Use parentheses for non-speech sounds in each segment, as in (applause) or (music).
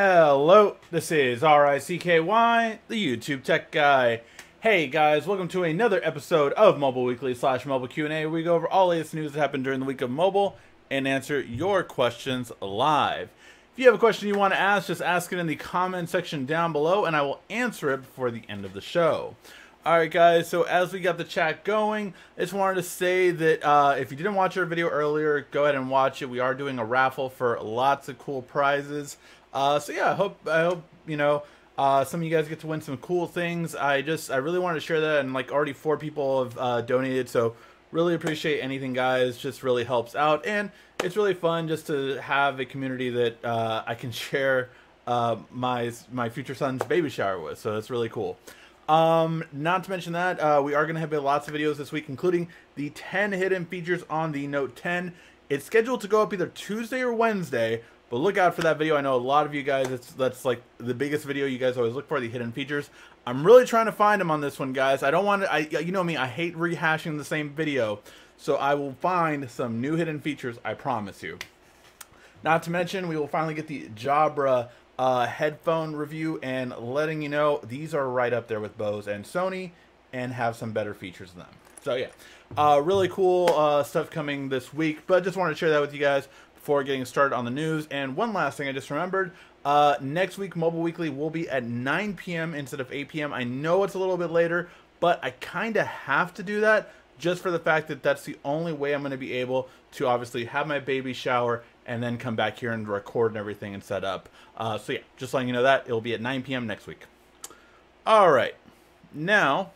Hello, this is R-I-C-K-Y, the YouTube Tech Guy. Hey guys, welcome to another episode of Mobile Weekly slash Mobile Q&A where we go over all latest news that happened during the week of mobile and answer your questions live. If you have a question you want to ask, just ask it in the comment section down below and I will answer it before the end of the show. Alright guys, so as we got the chat going, I just wanted to say that uh, if you didn't watch our video earlier, go ahead and watch it. We are doing a raffle for lots of cool prizes. Uh, so yeah, I hope I hope you know uh, some of you guys get to win some cool things. I just I really wanted to share that, and like already four people have uh, donated, so really appreciate anything, guys. Just really helps out, and it's really fun just to have a community that uh, I can (laughs) share uh, my my future son's baby shower with. So that's really cool. Um, not to mention that uh, we are going to have lots of videos this week, including the 10 hidden features on the Note 10. It's scheduled to go up either Tuesday or Wednesday, but look out for that video. I know a lot of you guys, it's, that's like the biggest video you guys always look for, the hidden features. I'm really trying to find them on this one, guys. I don't want to, I, you know me, I hate rehashing the same video. So I will find some new hidden features, I promise you. Not to mention, we will finally get the Jabra uh, headphone review and letting you know these are right up there with Bose and Sony and have some better features than them. So yeah, uh, really cool uh, stuff coming this week, but just wanted to share that with you guys before getting started on the news. And one last thing I just remembered. Uh, next week, Mobile Weekly will be at 9 p.m. instead of 8 p.m. I know it's a little bit later, but I kind of have to do that just for the fact that that's the only way I'm going to be able to obviously have my baby shower and then come back here and record and everything and set up. Uh, so yeah, just letting you know that it'll be at 9 p.m. next week. All right, now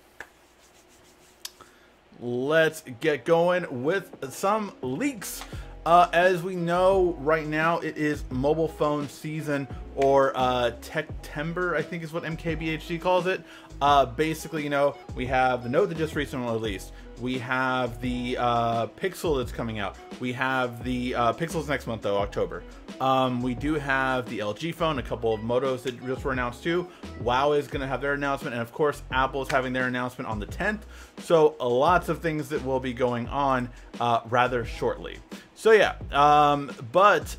let's get going with some leaks. Uh, as we know, right now it is mobile phone season, or uh, Techtember, I think is what MKBHD calls it. Uh, basically, you know, we have the Note that just recently released. We have the uh, Pixel that's coming out. We have the uh, Pixels next month, though, October. Um, we do have the LG phone, a couple of Motos that just were announced too. Huawei is going to have their announcement, and of course, Apple is having their announcement on the 10th. So, uh, lots of things that will be going on uh, rather shortly. So yeah, um, but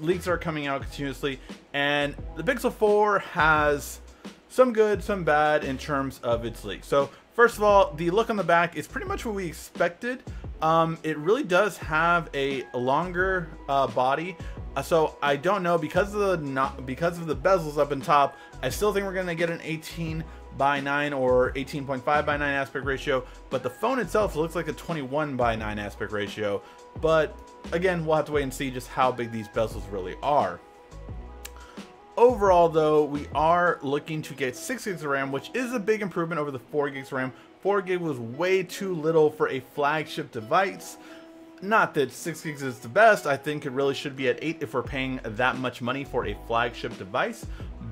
leaks are coming out continuously, and the Pixel 4 has some good, some bad in terms of its leaks. So first of all, the look on the back is pretty much what we expected. Um, it really does have a longer uh, body, uh, so I don't know because of the not because of the bezels up in top. I still think we're gonna get an 18 by 9 or 18.5 by 9 aspect ratio, but the phone itself looks like a 21 by 9 aspect ratio. But again, we'll have to wait and see just how big these bezels really are. Overall, though, we are looking to get 6 gigs of RAM, which is a big improvement over the 4 gigs of RAM. 4 gig was way too little for a flagship device. Not that 6 gigs is the best, I think it really should be at 8 if we're paying that much money for a flagship device,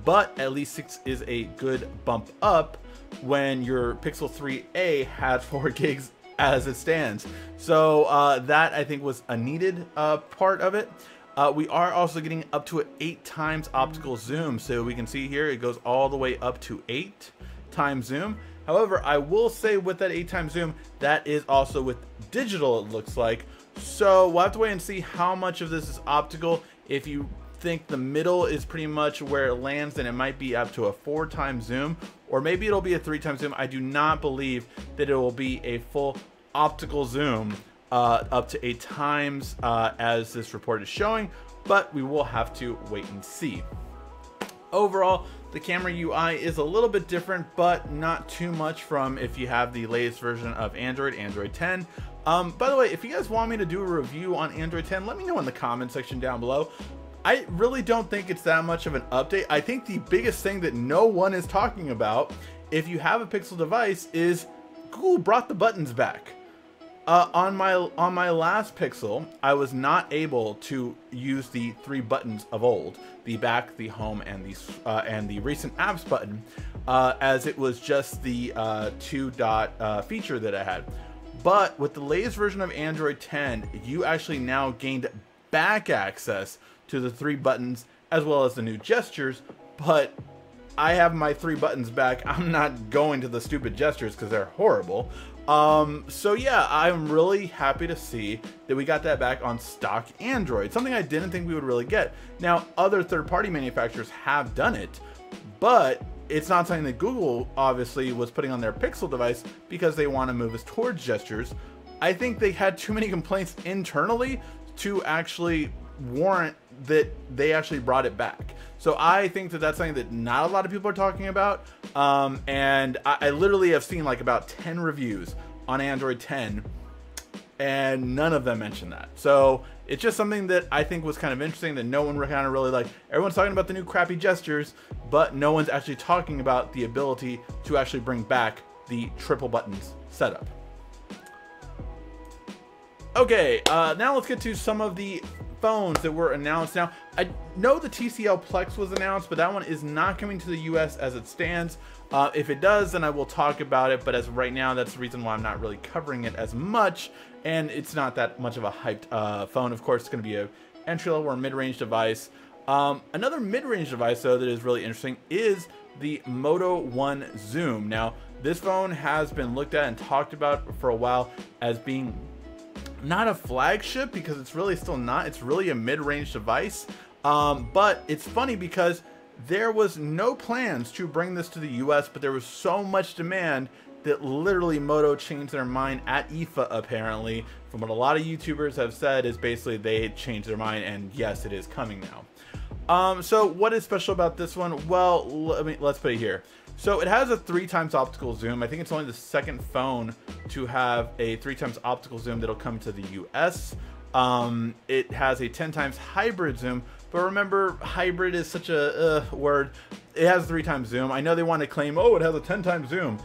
but at least 6 is a good bump up when your Pixel 3a had (laughs) 4 gigs as it stands. So uh, that I think was a needed uh, part of it. Uh, we are also getting up to an 8 times optical zoom. So we can see here it goes all the way up to 8 times zoom. However, I will say with that 8 times zoom, that is also with digital it looks like. So we'll have to wait and see how much of this is optical. If you think the middle is pretty much where it lands, then it might be up to a 4 times zoom. Or maybe it'll be a 3 times zoom. I do not believe that it will be a full optical zoom uh, up to eight times uh, as this report is showing, but we will have to wait and see. Overall, the camera UI is a little bit different, but not too much from if you have the latest version of Android, Android 10. Um, by the way, if you guys want me to do a review on Android 10, let me know in the comment section down below. I really don't think it's that much of an update. I think the biggest thing that no one is talking about if you have a Pixel device is Google brought the buttons back. Uh, on my on my last Pixel, I was not able to use the three buttons of old: the back, the home, and the uh, and the recent apps button, uh, as it was just the uh, two dot uh, feature that I had. But with the latest version of Android 10, you actually now gained back access to the three buttons as well as the new gestures. But I have my three buttons back. I'm not going to the stupid gestures because they're horrible. Um, so yeah, I'm really happy to see that we got that back on stock Android, something I didn't think we would really get. Now, other third-party manufacturers have done it, but it's not something that Google obviously was putting on their Pixel device because they want to move us towards gestures. I think they had too many complaints internally to actually warrant that they actually brought it back. So I think that that's something that not a lot of people are talking about. Um, and I, I literally have seen like about 10 reviews on Android 10 and none of them mention that. So it's just something that I think was kind of interesting that no one kind of really like. Everyone's talking about the new crappy gestures, but no one's actually talking about the ability to actually bring back the triple buttons setup. Okay, uh, now let's get to some of the phones that were announced. Now, I know the TCL Plex was announced, but that one is not coming to the US as it stands. Uh, if it does, then I will talk about it, but as right now, that's the reason why I'm not really covering it as much, and it's not that much of a hyped uh, phone. Of course, it's going to be a entry-level or mid-range device. Um, another mid-range device, though, that is really interesting is the Moto One Zoom. Now, this phone has been looked at and talked about for a while as being not a flagship because it's really still not. It's really a mid-range device. Um, but it's funny because there was no plans to bring this to the US, but there was so much demand that literally Moto changed their mind at IFA apparently. From what a lot of YouTubers have said is basically they changed their mind and yes, it is coming now. Um, so what is special about this one? Well, let me, let's put it here. So it has a three times optical zoom. I think it's only the second phone to have a three times optical zoom that'll come to the US. Um, it has a 10 times hybrid zoom, but remember, hybrid is such a uh, word. It has three times zoom. I know they want to claim, oh, it has a 10 times zoom.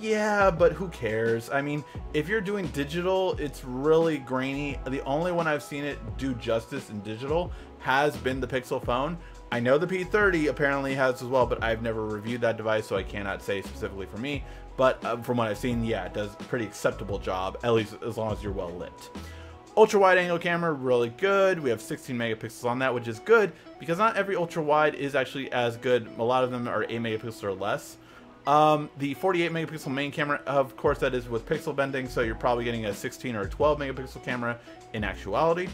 Yeah, but who cares? I mean, if you're doing digital, it's really grainy. The only one I've seen it do justice in digital has been the Pixel phone. I know the P30 apparently has as well, but I've never reviewed that device, so I cannot say specifically for me. But uh, from what I've seen, yeah, it does a pretty acceptable job, at least as long as you're well lit. Ultra wide angle camera, really good. We have 16 megapixels on that, which is good because not every ultra wide is actually as good. A lot of them are 8 megapixels or less. Um, the 48 megapixel main camera, of course, that is with pixel binning, so you're probably getting a 16 or a 12 megapixel camera in actuality.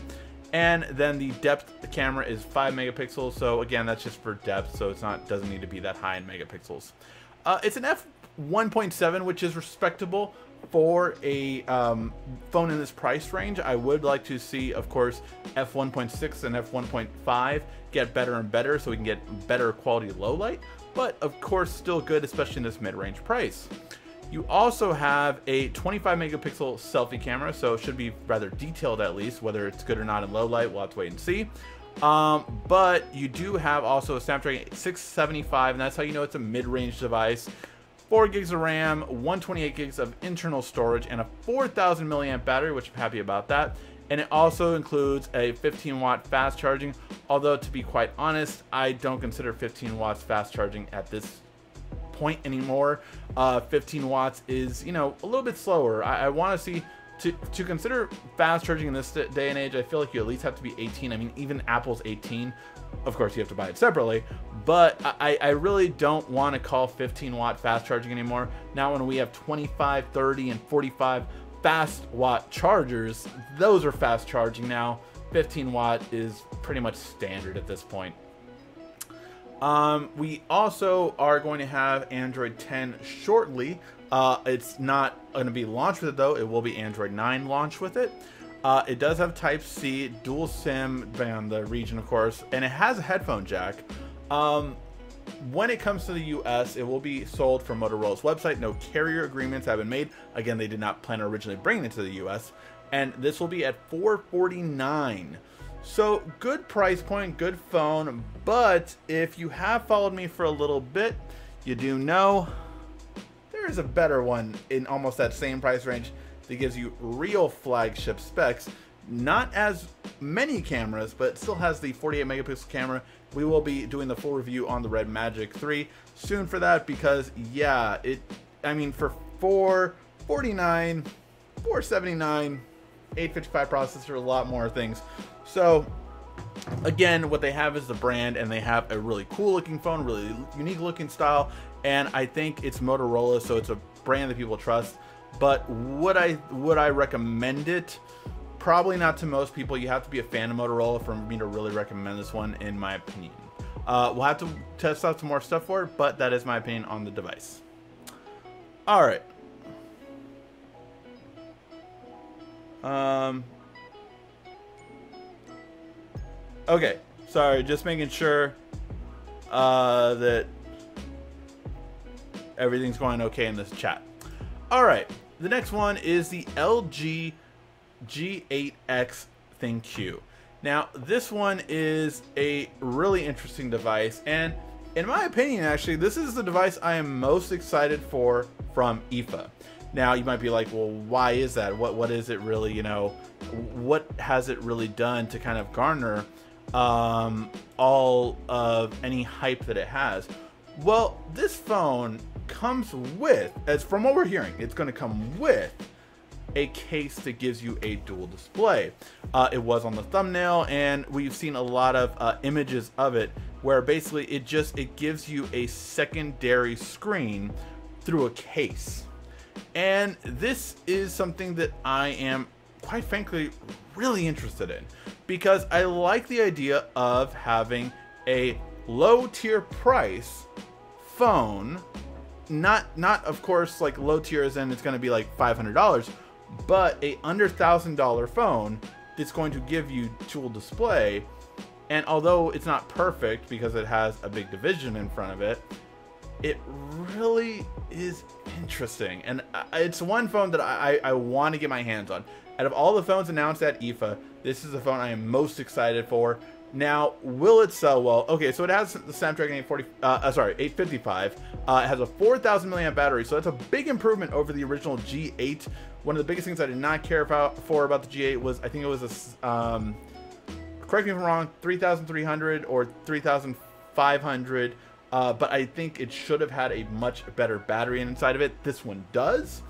And then the depth the camera is 5 megapixels. So again, that's just for depth. So it's not doesn't need to be that high in megapixels. Uh, it's an f 1.7, which is respectable for a um, phone in this price range. I would like to see, of course, f1.6 and f1.5 get better and better so we can get better quality low light. But of course, still good, especially in this mid-range price. You also have a 25 megapixel selfie camera, so it should be rather detailed at least. Whether it's good or not in low light, we'll have to wait and see. Um, but you do have also a Snapdragon 675, and that's how you know it's a mid-range device. 4 gigs of RAM, 128 gigs of internal storage, and a 4,000 milliamp battery, which I'm happy about that. And it also includes a 15 watt fast charging, although to be quite honest, I don't consider 15 watts fast charging at this point anymore. Uh, 15 watts is, you know, a little bit slower. I, I want to see to, to consider fast charging in this day and age, I feel like you at least have to be 18. I mean, even Apple's 18. Of course, you have to buy it separately, but I, I really don't want to call 15 watt fast charging anymore. Now, when we have 25, 30, and 45 fast watt chargers, those are fast charging now. 15 watt is pretty much standard at this point. Um, we also are going to have Android 10 shortly. Uh, it's not going to be launched with it though. It will be Android 9 launch with it. Uh, it does have Type C, dual SIM, on the region, of course, and it has a headphone jack. Um, when it comes to the US, it will be sold from Motorola's website. No carrier agreements have been made. Again, they did not plan on originally bringing it to the US. And this will be at 449 so good price point, good phone, but if you have followed me for a little bit, you do know there is a better one in almost that same price range that gives you real flagship specs. Not as many cameras, but still has the 48 megapixel camera. We will be doing the full review on the Red Magic 3 soon for that because yeah, it I mean for 449, 479, 855 processor, a lot more things. So again, what they have is the brand and they have a really cool looking phone, really unique looking style. And I think it's Motorola, so it's a brand that people trust. But would I would I recommend it? Probably not to most people. You have to be a fan of Motorola for me to really recommend this one, in my opinion. Uh, we'll have to test out some more stuff for it, but that is my opinion on the device. All right. Um. Okay, sorry, just making sure uh, that everything's going okay in this chat. All right, the next one is the LG G8X ThinQ. Now, this one is a really interesting device, and in my opinion, actually, this is the device I am most excited for from IFA. Now, you might be like, well, why is that? What What is it really, you know, what has it really done to kind of garner um, all of any hype that it has? Well, this phone comes with, as from what we're hearing, it's going to come with a case that gives you a dual display. Uh, it was on the thumbnail, and we've seen a lot of uh, images of it where basically it just it gives you a secondary screen through a case. And this is something that I am quite frankly really interested in. Because I like the idea of having a low tier price phone. Not not of course like low tier as in it's going to be like $500 but a under thousand dollar phone that's going to give you dual display. And although it's not perfect because it has a big division in front of it it really is interesting and it's one phone that i, I want to get my hands on out of all the phones announced at ifa this is the phone i am most excited for now, will it sell well? Okay, so it has the Snapdragon 840, uh, uh, sorry, 855. Uh, it has a 4,000 milliamp battery, so that's a big improvement over the original G8. One of the biggest things I did not care about for about the G8 was I think it was a, um, correct me if I'm wrong, 3,300 or 3,500. Uh, but I think it should have had a much better battery inside of it. This one does.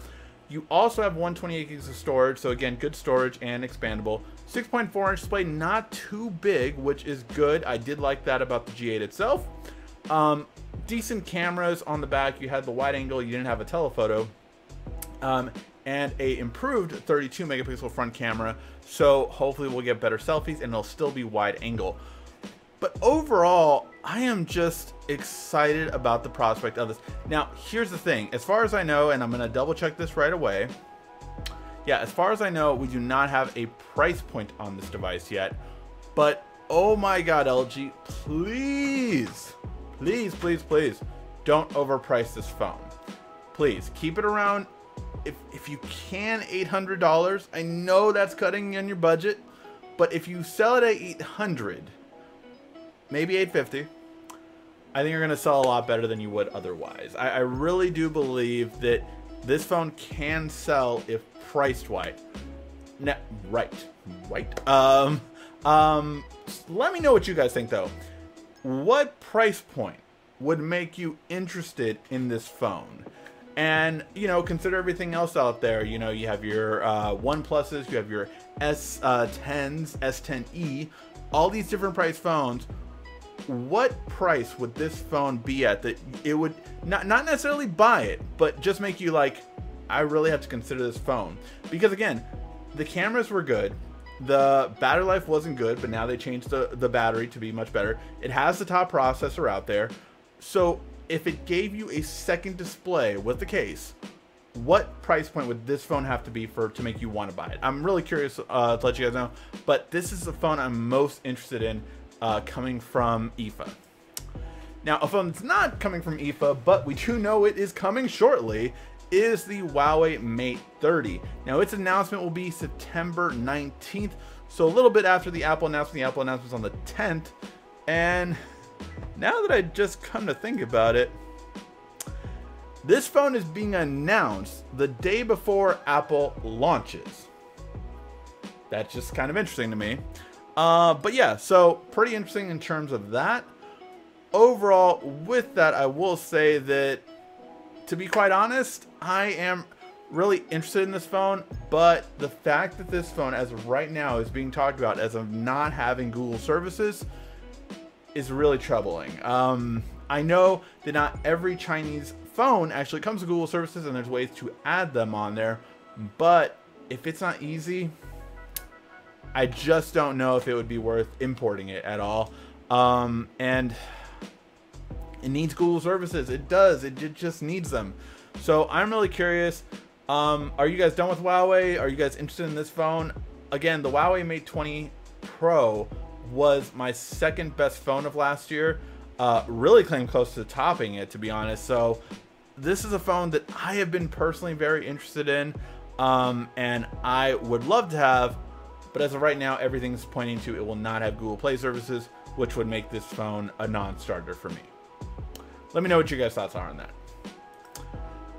You also have 128 gigs of storage, so again, good storage and expandable. 6.4 inch display, not too big, which is good. I did like that about the G8 itself. Um, decent cameras on the back. You had the wide angle, you didn't have a telephoto. Um, and a improved 32 megapixel front camera. So hopefully we'll get better selfies and it'll still be wide angle. But overall, I am just excited about the prospect of this. Now, here's the thing. As far as I know, and I'm going to double check this right away, yeah, as far as I know, we do not have a price point on this device yet. But oh my god, LG, please, please, please, please, don't overprice this phone. Please keep it around. If if you can, eight hundred dollars. I know that's cutting in your budget, but if you sell it at eight hundred, maybe eight fifty. I think you're gonna sell a lot better than you would otherwise. I, I really do believe that this phone can sell if priced right. Now, right, right. Um, um, let me know what you guys think though. What price point would make you interested in this phone? And you know, consider everything else out there. You know, you have your uh, One Pluses, you have your S uh, 10s, S10e, all these different price phones. What price would this phone be at that it would not not necessarily buy it, but just make you like, I really have to consider this phone because again, the cameras were good. The battery life wasn't good, but now they changed the, the battery to be much better. It has the top processor out there. So if it gave you a second display with the case, what price point would this phone have to be for to make you want to buy it? I'm really curious uh, to let you guys know, but this is the phone I'm most interested in uh, coming from IFA. Now, a phone that's not coming from IFA, but we do know it is coming shortly, is the Huawei Mate 30. Now, its announcement will be September 19th, so a little bit after the Apple announcement. The Apple announcement's on the 10th, and now that I just come to think about it, this phone is being announced the day before Apple launches. That's just kind of interesting to me. Uh, but yeah, so pretty interesting in terms of that. Overall, with that, I will say that to be quite honest, I am really interested in this phone, but the fact that this phone, as of right now, is being talked about as of not having Google services is really troubling. Um, I know that not every Chinese phone actually comes with Google services and there's ways to add them on there. But if it's not easy, I just don't know if it would be worth importing it at all. Um, and it needs Google services. It does. It, it just needs them. So I'm really curious. Um, are you guys done with Huawei? Are you guys interested in this phone? Again, the Huawei Mate 20 Pro was my second best phone of last year. Uh, really came close to topping it, to be honest. So this is a phone that I have been personally very interested in, um, and I would love to have. But as of right now, everything's pointing to it will not have Google Play services, which would make this phone a non-starter for me. Let me know what your guys' thoughts are on that.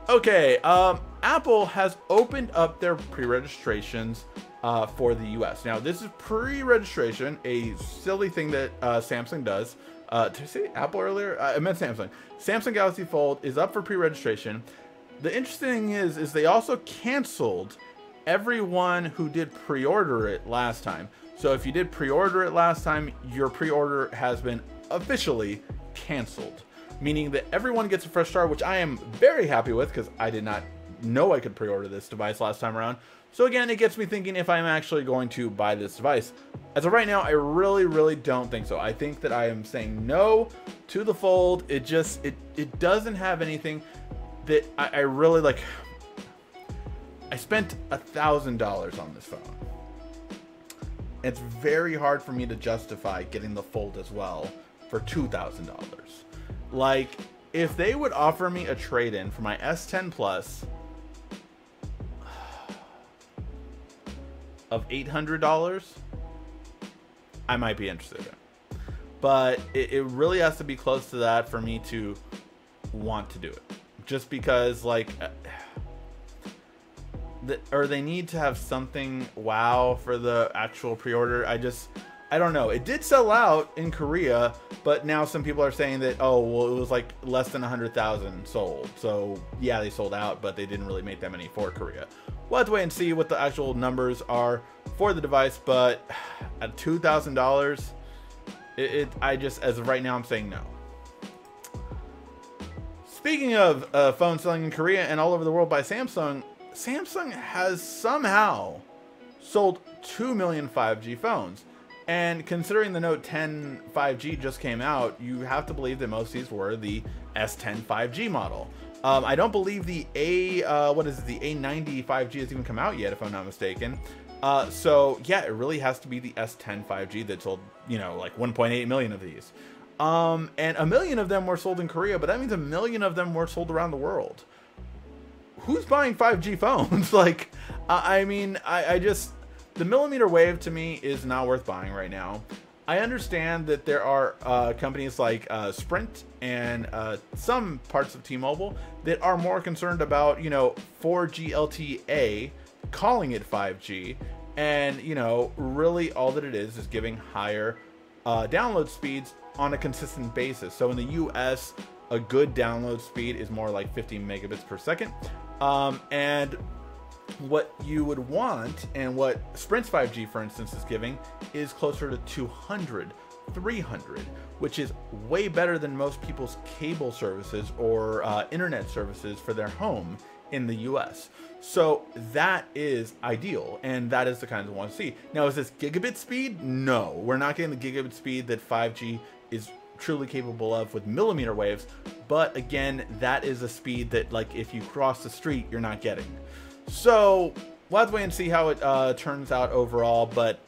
Okay, um, Apple has opened up their pre-registrations uh, for the US. Now, this is pre-registration, a silly thing that uh, Samsung does. Uh, did I say Apple earlier? Uh, I meant Samsung. Samsung Galaxy Fold is up for pre-registration. The interesting thing is, is they also canceled everyone who did pre-order it last time. So if you did pre-order it last time, your pre-order has been officially canceled meaning that everyone gets a fresh start, which I am very happy with because I did not know I could pre-order this device last time around. So again, it gets me thinking if I'm actually going to buy this device. As of right now, I really, really don't think so. I think that I am saying no to the Fold. It just, it, it doesn't have anything that I, I really like. I spent a thousand dollars on this phone. It's very hard for me to justify getting the Fold as well for two thousand dollars. Like, if they would offer me a trade-in for my S10 Plus of $800, I might be interested in. But it, it really has to be close to that for me to want to do it. Just because, like, uh, the, or they need to have something wow for the actual pre-order. I just I don't know. It did sell out in Korea, but now some people are saying that oh well it was like less than 100,000 sold. So yeah, they sold out, but they didn't really make that many for Korea. We'll have to wait and see what the actual numbers are for the device, but (sighs) at $2,000, it, it, I just as of right now I'm saying no. Speaking of uh, phones selling in Korea and all over the world by Samsung, Samsung has somehow sold 2 million 5G phones. And considering the Note 10 5G just came out, you have to believe that most of these were the S10 5G model. Um, I don't believe the A, uh, what is it, the A90 5G has even come out yet, if I'm not mistaken. Uh, so yeah, it really has to be the S10 5G that sold, you know, like 1.8 million of these. Um, and a million of them were sold in Korea, but that means a million of them were sold around the world. Who's buying 5G phones? (laughs) like, I mean, I, I just, the millimeter wave to me is not worth buying right now. I understand that there are uh, companies like uh, Sprint and uh, some parts of T-Mobile that are more concerned about, you know, 4G LTE, calling it 5G, and you know, really all that it is is giving higher uh, download speeds on a consistent basis. So in the U.S., a good download speed is more like 50 megabits per second, um, and what you would want and what Sprint's 5G, for instance, is giving is closer to 200, 300, which is way better than most people's cable services or uh, internet services for their home in the US. So that is ideal, and that is the kind of want to see. Now, is this gigabit speed? No, we're not getting the gigabit speed that 5G is truly capable of with millimeter waves, but again, that is a speed that, like, if you cross the street, you're not getting. So we'll have to wait and see how it uh, turns out overall. But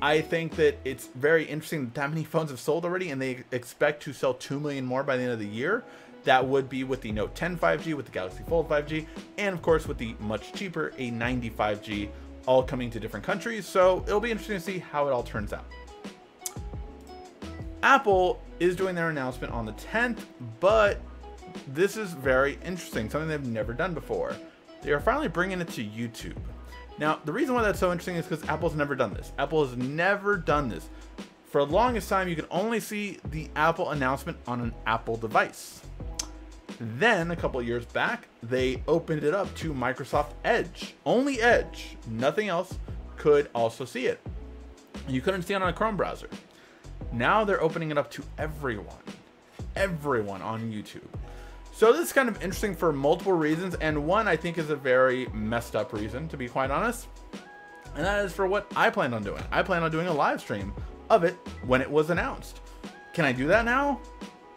I think that it's very interesting that, many phones have sold already, and they expect to sell 2 million more by the end of the year. That would be with the Note 10 5G, with the Galaxy Fold 5G, and of course with the much cheaper A90 5G, all coming to different countries. So it'll be interesting to see how it all turns out. Apple is doing their announcement on the 10th, but this is very interesting, something they've never done before. They are finally bringing it to YouTube. Now, the reason why that's so interesting is because Apple's never done this. Apple has never done this. For the longest time, you can only see the Apple announcement on an Apple device. Then, a couple years back, they opened it up to Microsoft Edge. Only Edge, nothing else, could also see it. You couldn't see it on a Chrome browser. Now they're opening it up to everyone. Everyone on YouTube. So this is kind of interesting for multiple reasons, and one I think is a very messed up reason, to be quite honest. And that is for what I plan on doing. I plan on doing a live stream of it when it was announced. Can I do that now?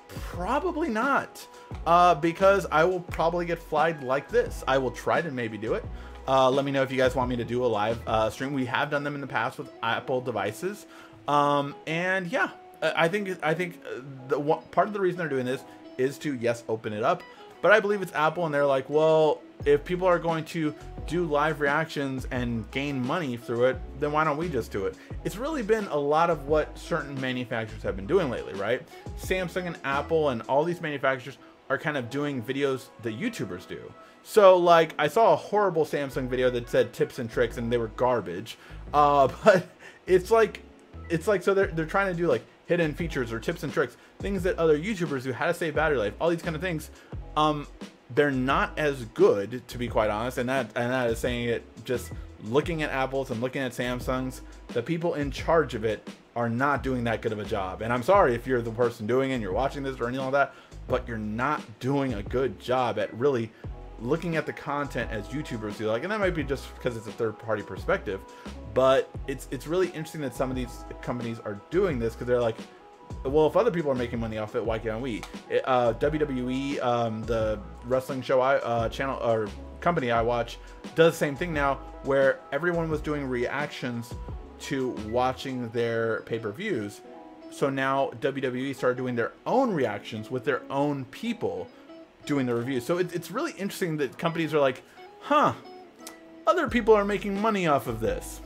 Probably not. Uh, because I will probably get flagged like this. I will try to maybe do it. Uh, let me know if you guys want me to do a live uh, stream. We have done them in the past with Apple devices. Um, and yeah, I think I think uh, the part of the reason they're doing this is to yes open it up, but I believe it's Apple and they're like, well, if people are going to do live reactions and gain money through it, then why don't we just do it? It's really been a lot of what certain manufacturers have been doing lately, right? Samsung and Apple and all these manufacturers are kind of doing videos that YouTubers do. So, like, I saw a horrible Samsung video that said tips and tricks and they were garbage. Uh, (laughs) but it's like, it's like, so they're, they're trying to do like hidden features or tips and tricks, things that other YouTubers do, how to save battery life, all these kind of things. Um, they're not as good, to be quite honest, and that and that is saying it just looking at Apple's and looking at Samsung's, the people in charge of it are not doing that good of a job. And I'm sorry if you're the person doing it and you're watching this or anything like that, but you're not doing a good job at really looking at the content as YouTubers do. Like, and that might be just because it's a third party perspective, but it's it's really interesting that some of these companies are doing this because they're like, well, if other people are making money off it, why can't we? Uh, WWE, um, the wrestling show I uh, channel or company I watch, does the same thing now, where everyone was doing reactions to watching their pay per views. So now WWE started doing their own reactions with their own people doing the reviews. So it, it's really interesting that companies are like, huh, other people are making money off of this.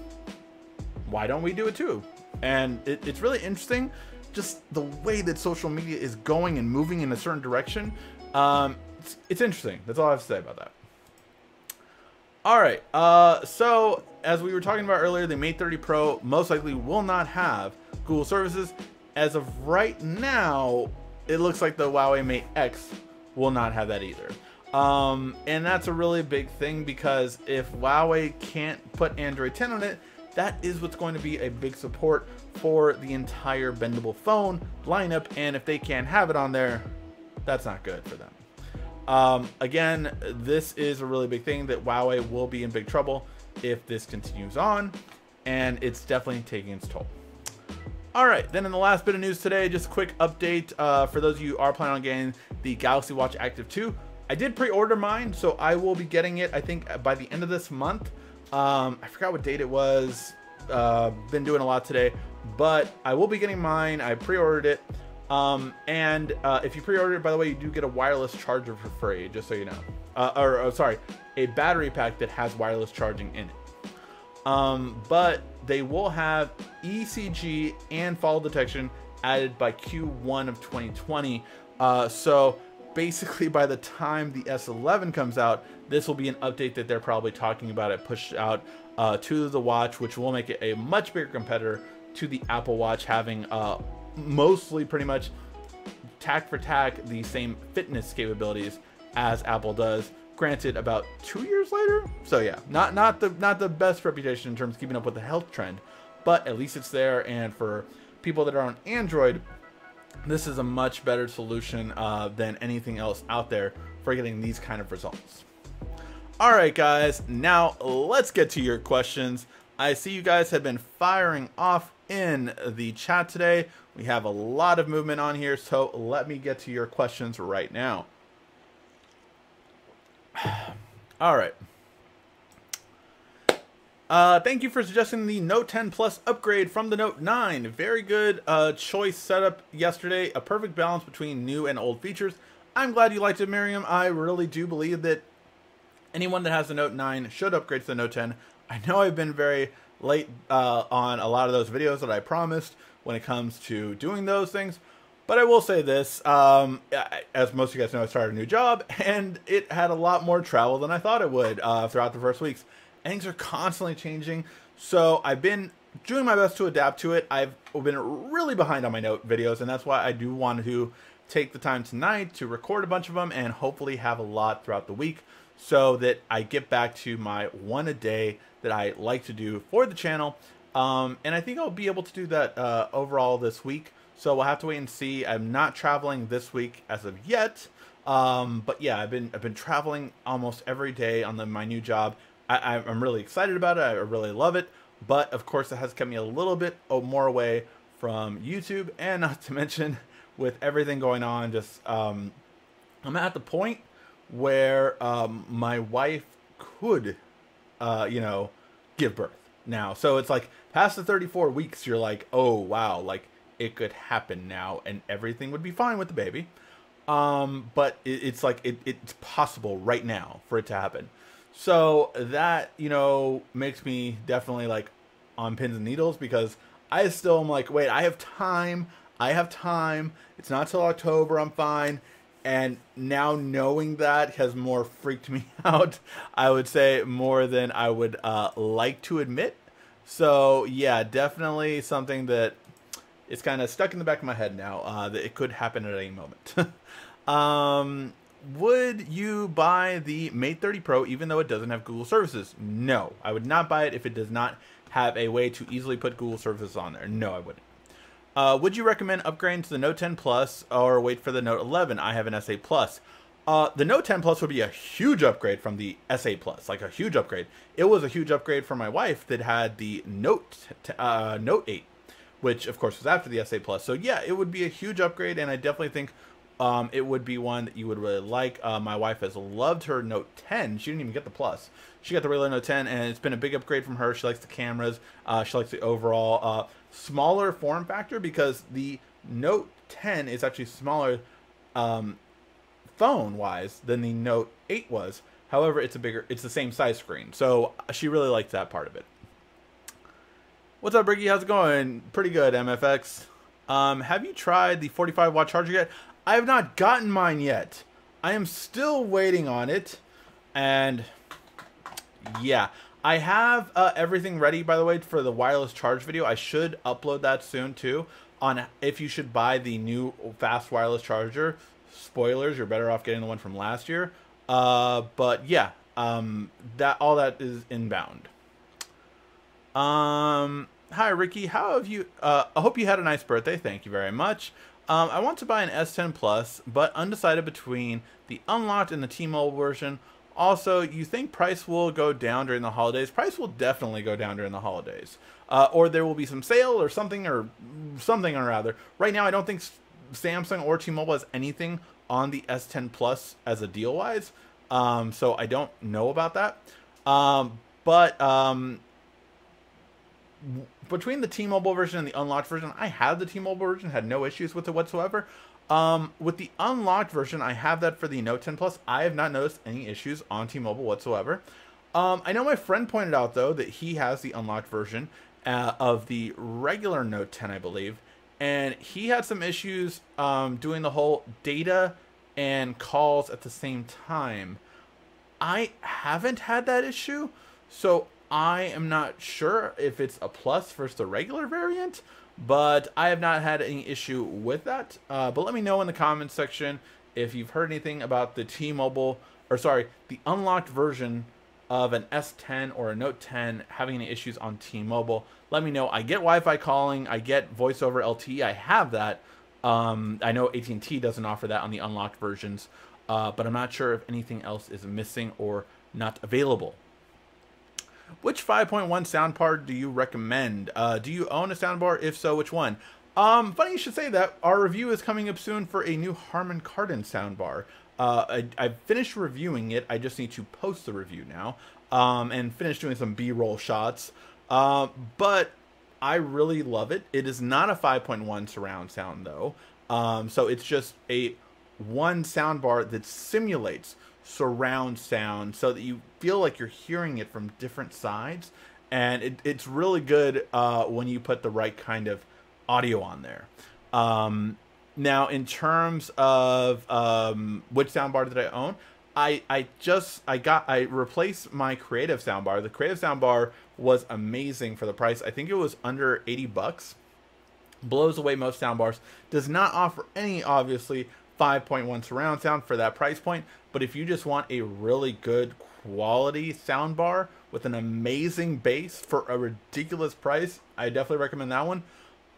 Why don't we do it too? And it, it's really interesting just the way that social media is going and moving in a certain direction. Um, it's, it's interesting. That's all I have to say about that. All right. Uh, so as we were talking about earlier, the Mate 30 Pro most likely will not have Google services. As of right now, it looks like the Huawei Mate X will not have that either. Um, and that's a really big thing because if Huawei can't put Android 10 on it, that is what's going to be a big support for the entire bendable phone lineup. And if they can't have it on there, that's not good for them. Um, again, this is a really big thing that Huawei will be in big trouble if this continues on, and it's definitely taking its toll. All right, then in the last bit of news today, just a quick update uh, for those of you who are planning on getting the Galaxy Watch Active 2. I did pre-order mine, so I will be getting it, I think, by the end of this month. Um, I forgot what date it was. Uh, been doing a lot today, but I will be getting mine. I pre-ordered it. Um, and uh, if you pre-order it, by the way, you do get a wireless charger for free, just so you know. Uh, or, or, sorry, a battery pack that has wireless charging in it. Um, but they will have ECG and fall detection added by Q1 of 2020. Uh, so basically, by the time the S11 comes out, this will be an update that they're probably talking about it pushed out uh, to the watch, which will make it a much bigger competitor to the Apple Watch, having uh, mostly pretty much tack for tack the same fitness capabilities as Apple does. Granted, about two years later. So yeah, not not the not the best reputation in terms of keeping up with the health trend, but at least it's there. And for people that are on Android, this is a much better solution uh, than anything else out there for getting these kind of results. All right, guys, now let's get to your questions. I see you guys have been firing off in the chat today. We have a lot of movement on here, so let me get to your questions right now. (sighs) All right. Uh, thank you for suggesting the Note 10 Plus upgrade from the Note 9. Very good uh, choice setup yesterday. A perfect balance between new and old features. I'm glad you liked it, Miriam. I really do believe that anyone that has the Note 9 should upgrade to the Note 10. I know I've been very late uh, on a lot of those videos that I promised when it comes to doing those things. But I will say this, um, as most of you guys know, I started a new job, and it had a lot more travel than I thought it would uh, throughout the first weeks. things are constantly changing, so I've been doing my best to adapt to it. I've been really behind on my note videos, and that's why I do want to take the time tonight to record a bunch of them and hopefully have a lot throughout the week so that I get back to my one a day that I like to do for the channel. Um, and I think I'll be able to do that uh, overall this week. So we'll have to wait and see. I'm not traveling this week as of yet. Um, but yeah, I've been I've been traveling almost every day on the, my new job. I, I'm really excited about it. I really love it. But of course, it has kept me a little bit more away from YouTube, and (laughs) not to mention with everything going on, just um, I'm at the point where um, my wife could, uh, you know, give birth now. So it's like past the 34 weeks, you're like, oh wow, like it could happen now, and everything would be fine with the baby. Um, but it, it's like it, it's possible right now for it to happen. So that you know makes me definitely like on pins and needles because I still am like, wait, I have time. I have time. It's not till October. I'm fine. And now knowing that has more freaked (laughs) me out. I would say more than I would uh, like to admit. So yeah, definitely something that is kind of stuck in the back of my head now. Uh, that it could happen at any moment. (laughs) um, would you buy the Mate 30 Pro even though it doesn't have Google services? No, I would not buy it if it does not have a way to easily put Google services on there. No, I wouldn't. Uh, would you recommend upgrading to the Note 10 Plus or wait for the Note 11? I have an S8 Plus. Uh, the Note 10 Plus would be a huge upgrade from the S8 Plus, like a huge upgrade. It was a huge upgrade for my wife that had the Note uh, Note 8, which of course was after the S8 Plus. So yeah, it would be a huge upgrade, and I definitely think um, it would be one that you would really like. Uh, my wife has loved her Note 10. She didn't even get the Plus. She got the regular Note 10, and it's been a big upgrade from her. She likes the cameras. Uh, she likes the overall uh, smaller form factor because the Note 10 is actually smaller um, phone-wise than the Note 8 was. However, it's a bigger, it's the same size screen. So uh, she really liked that part of it. What's up, Ricky? How's it going? Pretty good, MFX. Um, have you tried the 45 watt charger yet? I have not gotten mine yet. I am still waiting on it. And yeah, I have uh, everything ready, by the way, for the wireless charge video. I should upload that soon too. On if you should buy the new fast wireless charger. Spoilers, you're better off getting the one from last year. Uh, but yeah, um, that all that is inbound. Um, hi Ricky, how have you? Uh, I hope you had a nice birthday. Thank you very much. Um, I want to buy an S10 Plus, but undecided between the unlocked and the T-Mobile version. Also, you think price will go down during the holidays? Price will definitely go down during the holidays. Uh, or there will be some sale or something or something or rather. Right now, I don't think Samsung or T-Mobile has anything on the S10 Plus as a deal wise. Um, so I don't know about that. Um, but um, between the T-Mobile version and the unlocked version, I have the T-Mobile version, had no issues with it whatsoever. Um, with the unlocked version, I have that for the Note 10 Plus. I have not noticed any issues on T-Mobile whatsoever. Um, I know my friend pointed out though that he has the unlocked version uh, of the regular Note 10, I believe, and he had some issues um, doing the whole data and calls at the same time. I haven't had that issue, so I am not sure if it's a plus versus the regular variant, but I have not had any issue with that. Uh, but let me know in the comments section if you've heard anything about the T-Mobile, or sorry, the unlocked version of an S10 or a Note 10 having any issues on T-Mobile. Let me know. I get Wi-Fi calling. I get voice over LTE. I have that. Um, I know AT&T doesn't offer that on the unlocked versions, uh, but I'm not sure if anything else is missing or not available. Which 5.1 soundbar do you recommend? Uh, do you own a soundbar? If so, which one? Um, funny you should say that. Our review is coming up soon for a new Harman Kardon soundbar. Uh, I, I finished reviewing it. I just need to post the review now um, and finish doing some B-roll shots. Uh, but I really love it. It is not a 5.1 surround sound though. Um, so it's just a one soundbar that simulates surround sound so that you feel like you're hearing it from different sides. And it, it's really good uh, when you put the right kind of audio on there. Um, now, in terms of um, which soundbar did I own, I I just I got I replaced my creative soundbar. The creative soundbar was amazing for the price. I think it was under 80 bucks. Blows away most soundbars. Does not offer any obviously 5.1 surround sound for that price point. But if you just want a really good quality soundbar with an amazing bass for a ridiculous price, I definitely recommend that one.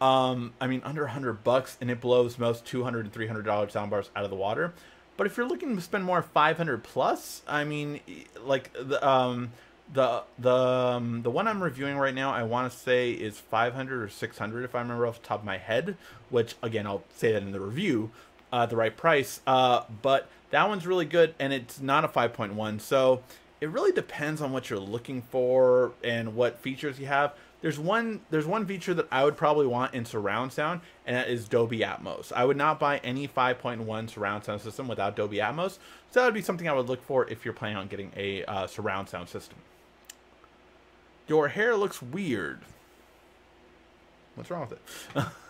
Um, I mean, under 100 bucks, and it blows most 200 and 300 dollar soundbars out of the water. But if you're looking to spend more 500 plus, I mean, like the um, the the um, the one I'm reviewing right now, I want to say is 500 or 600 if I remember off the top of my head. Which again, I'll say that in the review, uh, the right price. Uh, but that one's really good, and it's not a 5.1, so it really depends on what you're looking for and what features you have. There's one there's one feature that I would probably want in surround sound, and that is Dolby Atmos. I would not buy any 5.1 surround sound system without Dolby Atmos. So that would be something I would look for if you're planning on getting a uh, surround sound system. Your hair looks weird. What's wrong with it? (laughs)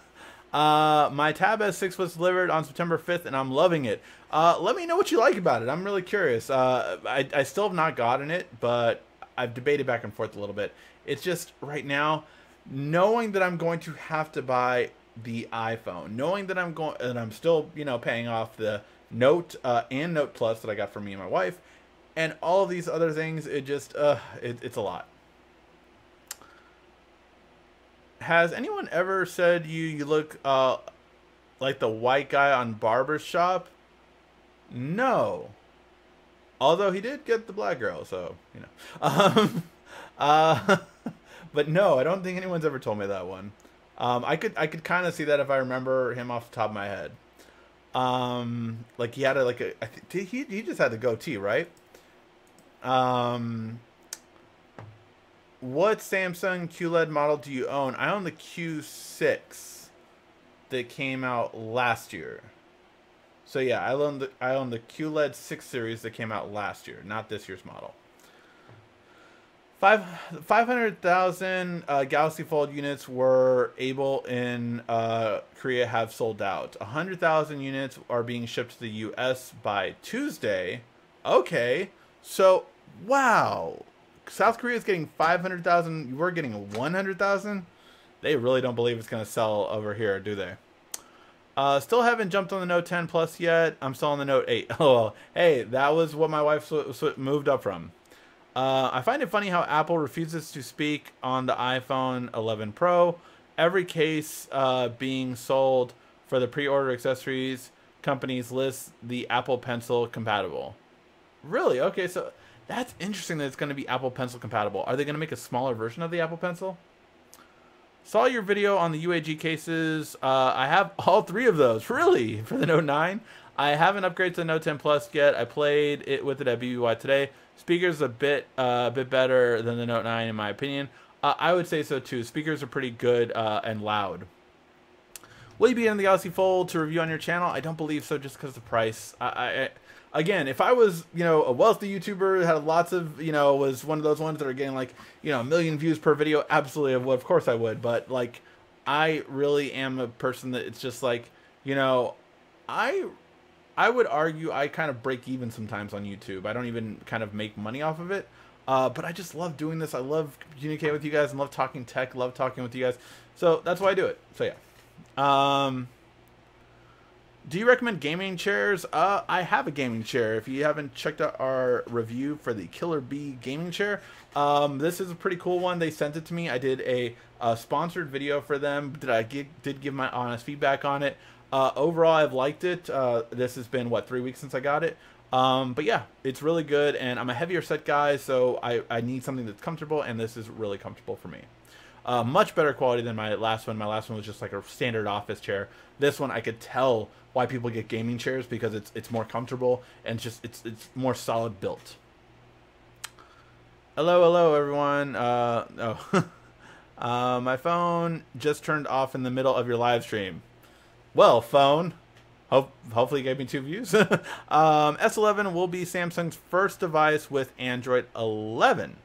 uh, my Tab S6 was delivered on September 5th, and I'm loving it. Uh, let me know what you like about it. I'm really curious. Uh, I, I still have not gotten it, but I've debated back and forth a little bit. It's just right now, knowing that I'm going to have to buy the iPhone, knowing that I'm going and I'm still you know paying off the Note uh, and Note Plus that I got for me and my wife, and all of these other things. It just uh, it, it's a lot. Has anyone ever said you you look uh like the white guy on Barbershop? No. Although he did get the black girl, so you know. (laughs) Um, uh, (laughs) but no, I don't think anyone's ever told me that one. Um, I could I could kind of see that if I remember him off the top of my head. Um, like he had a like a I th- he he just had the goatee, right? Um, what Samsung QLED model do you own? I own the Q6 that came out last year. So yeah, I own the I own the QLED 6 series that came out last year, not this year's model. Five 500,000 uh, Galaxy Fold units were able in uh, Korea have sold out. 100,000 units are being shipped to the US by Tuesday. Okay. So, wow. South Korea is getting 500,000. We're getting 100,000. They really don't believe it's going to sell over here, do they? Uh, still haven't jumped on the Note 10 Plus yet. I'm still on the Note 8. (laughs) Oh, hey, that was what my wife moved up from. Uh, I find it funny how Apple refuses to speak on the iPhone 11 Pro. Every case uh, being sold for the pre-order accessories companies list the Apple Pencil compatible. Really? Okay, so that's interesting that it's going to be Apple Pencil compatible. Are they going to make a smaller version of the Apple Pencil? Saw your video on the UAG cases. Uh, I have (laughs) all three of those, really, for the Note 9. I haven't upgraded to the Note 10 Plus yet. I played it with it at BBY today. Speakers a bit uh, a bit better than the Note 9 in my opinion. Uh, I would say so too. Speakers are pretty good uh, and loud. Will you be in the Galaxy Fold to review on your channel? I don't believe so, just because of the price. I, I again, if I was, you know, a wealthy YouTuber, had lots of, you know, was one of those ones that are getting like, you know, a million views per video, absolutely, of course I would. But like, I really am a person that it's just like, you know, I, I would argue I kind of break even sometimes on YouTube. I don't even kind of make money off of it. Uh, but I just love doing this. I love communicating with you guys and love talking tech, love talking with you guys. So that's why I do it. So yeah. Um, do you recommend gaming chairs? Uh, I have a gaming chair. If you haven't checked out our review for the Killabee gaming chair, um, this is a pretty cool one. They sent it to me. I did a, a sponsored video for them. Did I get, did give my honest feedback on it? Uh, overall, I've liked it. Uh, this has been what three weeks since I got it. Um, but yeah, it's really good, and I'm a heavier set guy, so I, I need something that's comfortable, and this is really comfortable for me. Uh, much better quality than my last one. My last one was just like a standard office chair. This one I could tell why people get gaming chairs because it's it's more comfortable and just it's it's more solid built. Hello, hello everyone. Uh, oh, (laughs) uh, my phone just turned off in the middle of your live stream. Well, phone. Hope, hopefully, gave me two views. (laughs) um, S11 will be Samsung's first device with Android 11.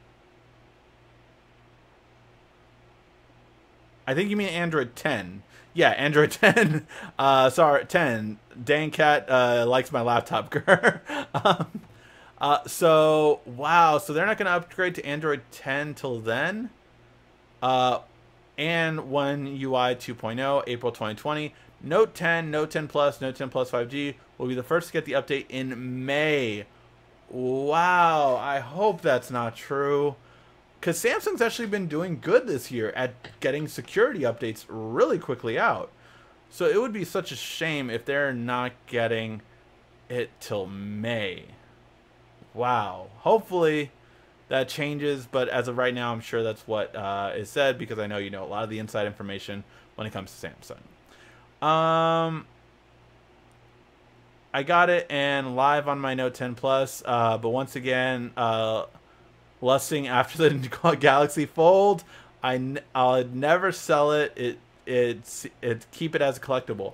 I think you mean Android 10. Yeah, Android (laughs) 10. Uh, sorry, 10. Dan Cat uh, likes my laptop. (laughs) um, uh, so wow, so they're not going to upgrade to Android 10 till then. Uh, and One UI 2.0, April 2020. Note 10, Note 10 Plus, Note 10 Plus 5G will be the first to get the update in May. Wow, I hope that's not true because Samsung's actually been doing good this year at getting security updates really quickly out. So it would be such a shame if they're not getting it till May. Wow. Hopefully that changes, but as of right now, I'm sure that's what uh, is said because I know you know a lot of the inside information when it comes to Samsung. Um, I got it and live on my Note 10 Plus, uh, but once again, uh, lusting after the (laughs) Galaxy Fold. I n- I'll never sell it. It it's it keep it as a collectible.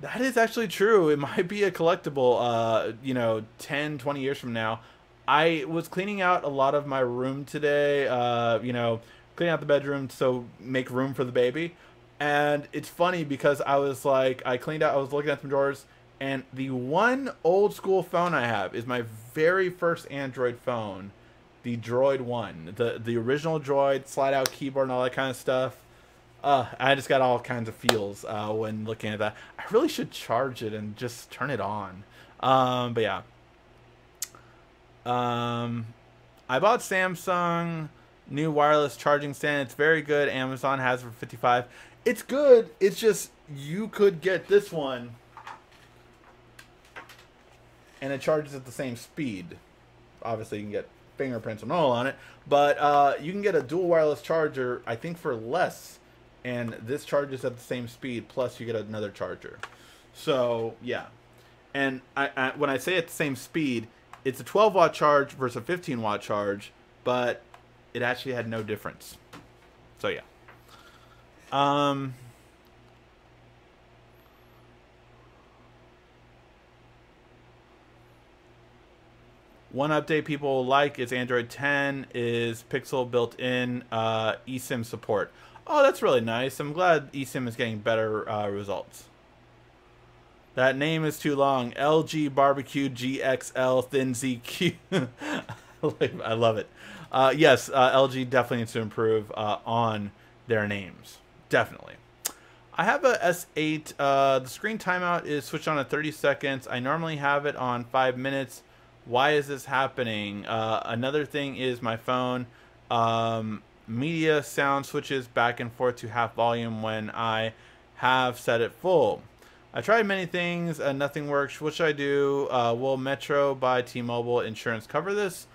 That is actually true. It (laughs) might be a collectible. Uh, you know, 10, 20 years from now. I was cleaning out a lot of my room today. Uh, you know, cleaning out the bedroom so make room for the baby. And it's funny because I was like, I cleaned out. I was looking at some drawers, and the one old school phone I have is my very first Android phone the Droid One, the the original Droid, slide out keyboard and all that kind of stuff. Uh, I just got all kinds of feels uh, when looking at that. I really should charge it and just turn it on. Um, but yeah. Um, I bought Samsung new wireless charging stand. It's very good. Amazon has it for 55. It's good. It's just you could get this one and it charges at the same speed. Obviously, you can get fingerprints and all on it. But uh, you can get a dual wireless charger, I think, for less. And this charges at the same speed, plus you get another charger. So, yeah. And I, I, when I say at the same speed, it's a 12 watt charge versus a 15 watt charge, but it actually had no difference. So, yeah. Um, One update people like is Android 10 is Pixel built in uh, eSIM support. Oh, that's really nice. I'm glad eSIM is getting better uh, results. That name is too long. LG Barbecue GXL Thin ZQ. (laughs) I love it. Uh, yes, uh, LG definitely needs to improve uh, on their names. Definitely. I have a S8. Uh, the screen timeout is switched on at 30 seconds. I normally have it on 5 minutes why is this happening? Uh, another thing is my phone um, media sound switches back and forth to half volume when I have set it full. I tried many things and nothing works. What should I do? Uh, will Metro by T-Mobile insurance cover this?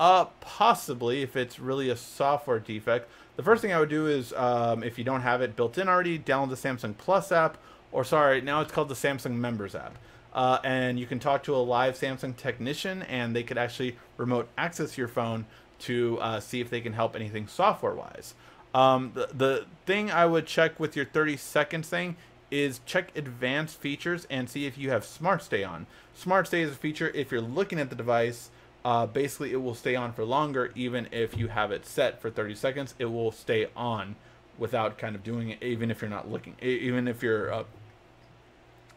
Uh, possibly if it's really a software defect. The first thing I would do is, um, if you don't have it built in already, download the Samsung Plus app, or sorry, now it's called the Samsung Members app uh, and you can talk to a live Samsung technician, and they could actually remote access your phone to uh, see if they can help anything software wise. Um, the, the thing I would check with your 30 seconds thing is check advanced features and see if you have Smart Stay on. Smart Stay is a feature if you're looking at the device. Uh, basically, it will stay on for longer, even if you have it set for 30 seconds. It will stay on without kind of doing it, even if you're not looking, even if you're uh,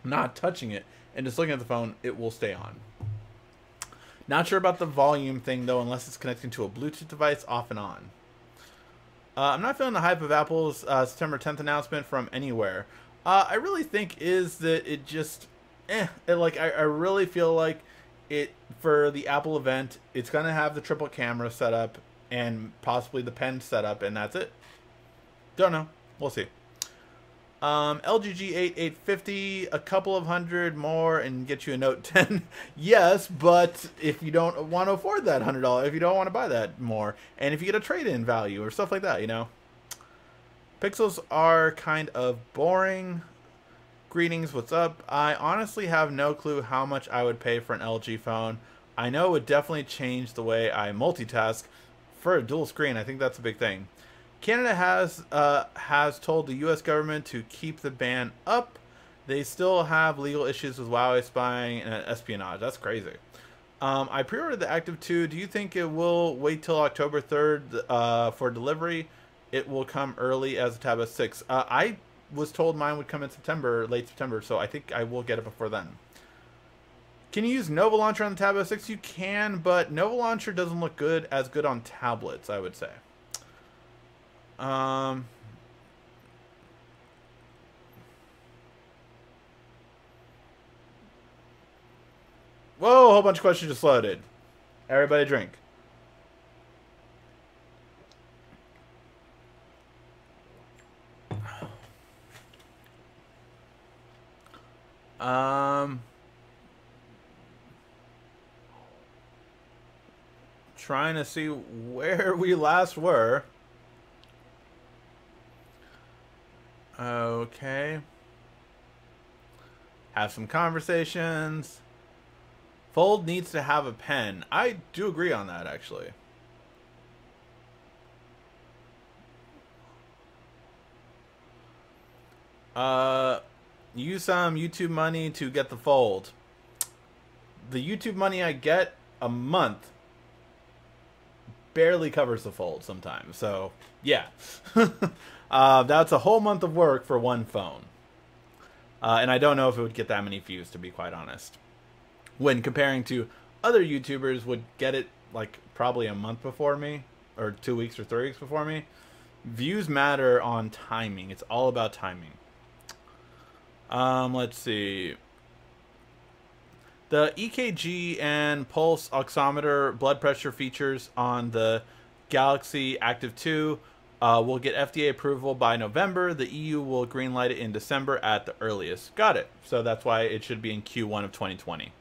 not touching it and just looking at the phone, it will stay on. Not sure about the volume thing though, unless it's connecting to a Bluetooth device off and on. Uh, I'm not feeling the hype of Apple's uh, September 10th announcement from anywhere. Uh, I really think is that it just, eh, it, like I, I really feel like it for the Apple event, it's gonna have the triple camera setup and possibly the pen setup, and that's it. Don't know. We'll see. Um, LG G8 850, a couple of hundred more and get you a Note (laughs) 10. yes, but if you don't want to afford that $100, if you don't want to buy that more, and if you get a trade-in value or stuff like that, you know. Pixels are kind of boring. Greetings, what's up? I honestly have no clue how much I would pay for an LG phone. I know it would definitely change the way I multitask. For a dual screen, I think that's a big thing. Canada has uh, has told the U.S. government to keep the ban up. They still have legal issues with Huawei spying and espionage. That's crazy. Um, I pre-ordered the Active 2. Do you think it will wait till October 3rd uh, for delivery? It will come early as a Tab S6. Uh, I was told mine would come in September, late September, so I think I will get it before then. Can you use Nova Launcher on the Tab S6? You can, but Nova Launcher doesn't look good as good on tablets, I would say. Um, whoa, a whole bunch of questions just loaded. Everybody drink. Um, trying to see where (laughs) we last were. Okay. Have some conversations. Fold needs to have a pen. I do agree on that, actually. Uh, use some YouTube money to get the fold. The YouTube money I get a month barely covers the fold sometimes. So, yeah. (laughs) uh, that's a whole month of work for one phone. Uh, and I don't know if it would get that many views, to be quite honest. When comparing to other YouTubers would get it like probably a month before me, or two weeks or three weeks before me. Views matter on timing. It's all about timing. Um, let's see. The EKG and pulse oximeter blood pressure features on the Galaxy Active 2 uh, will get FDA approval by November. The EU will greenlight it in December at the earliest. Got it. So that's why it should be in Q1 of 2020.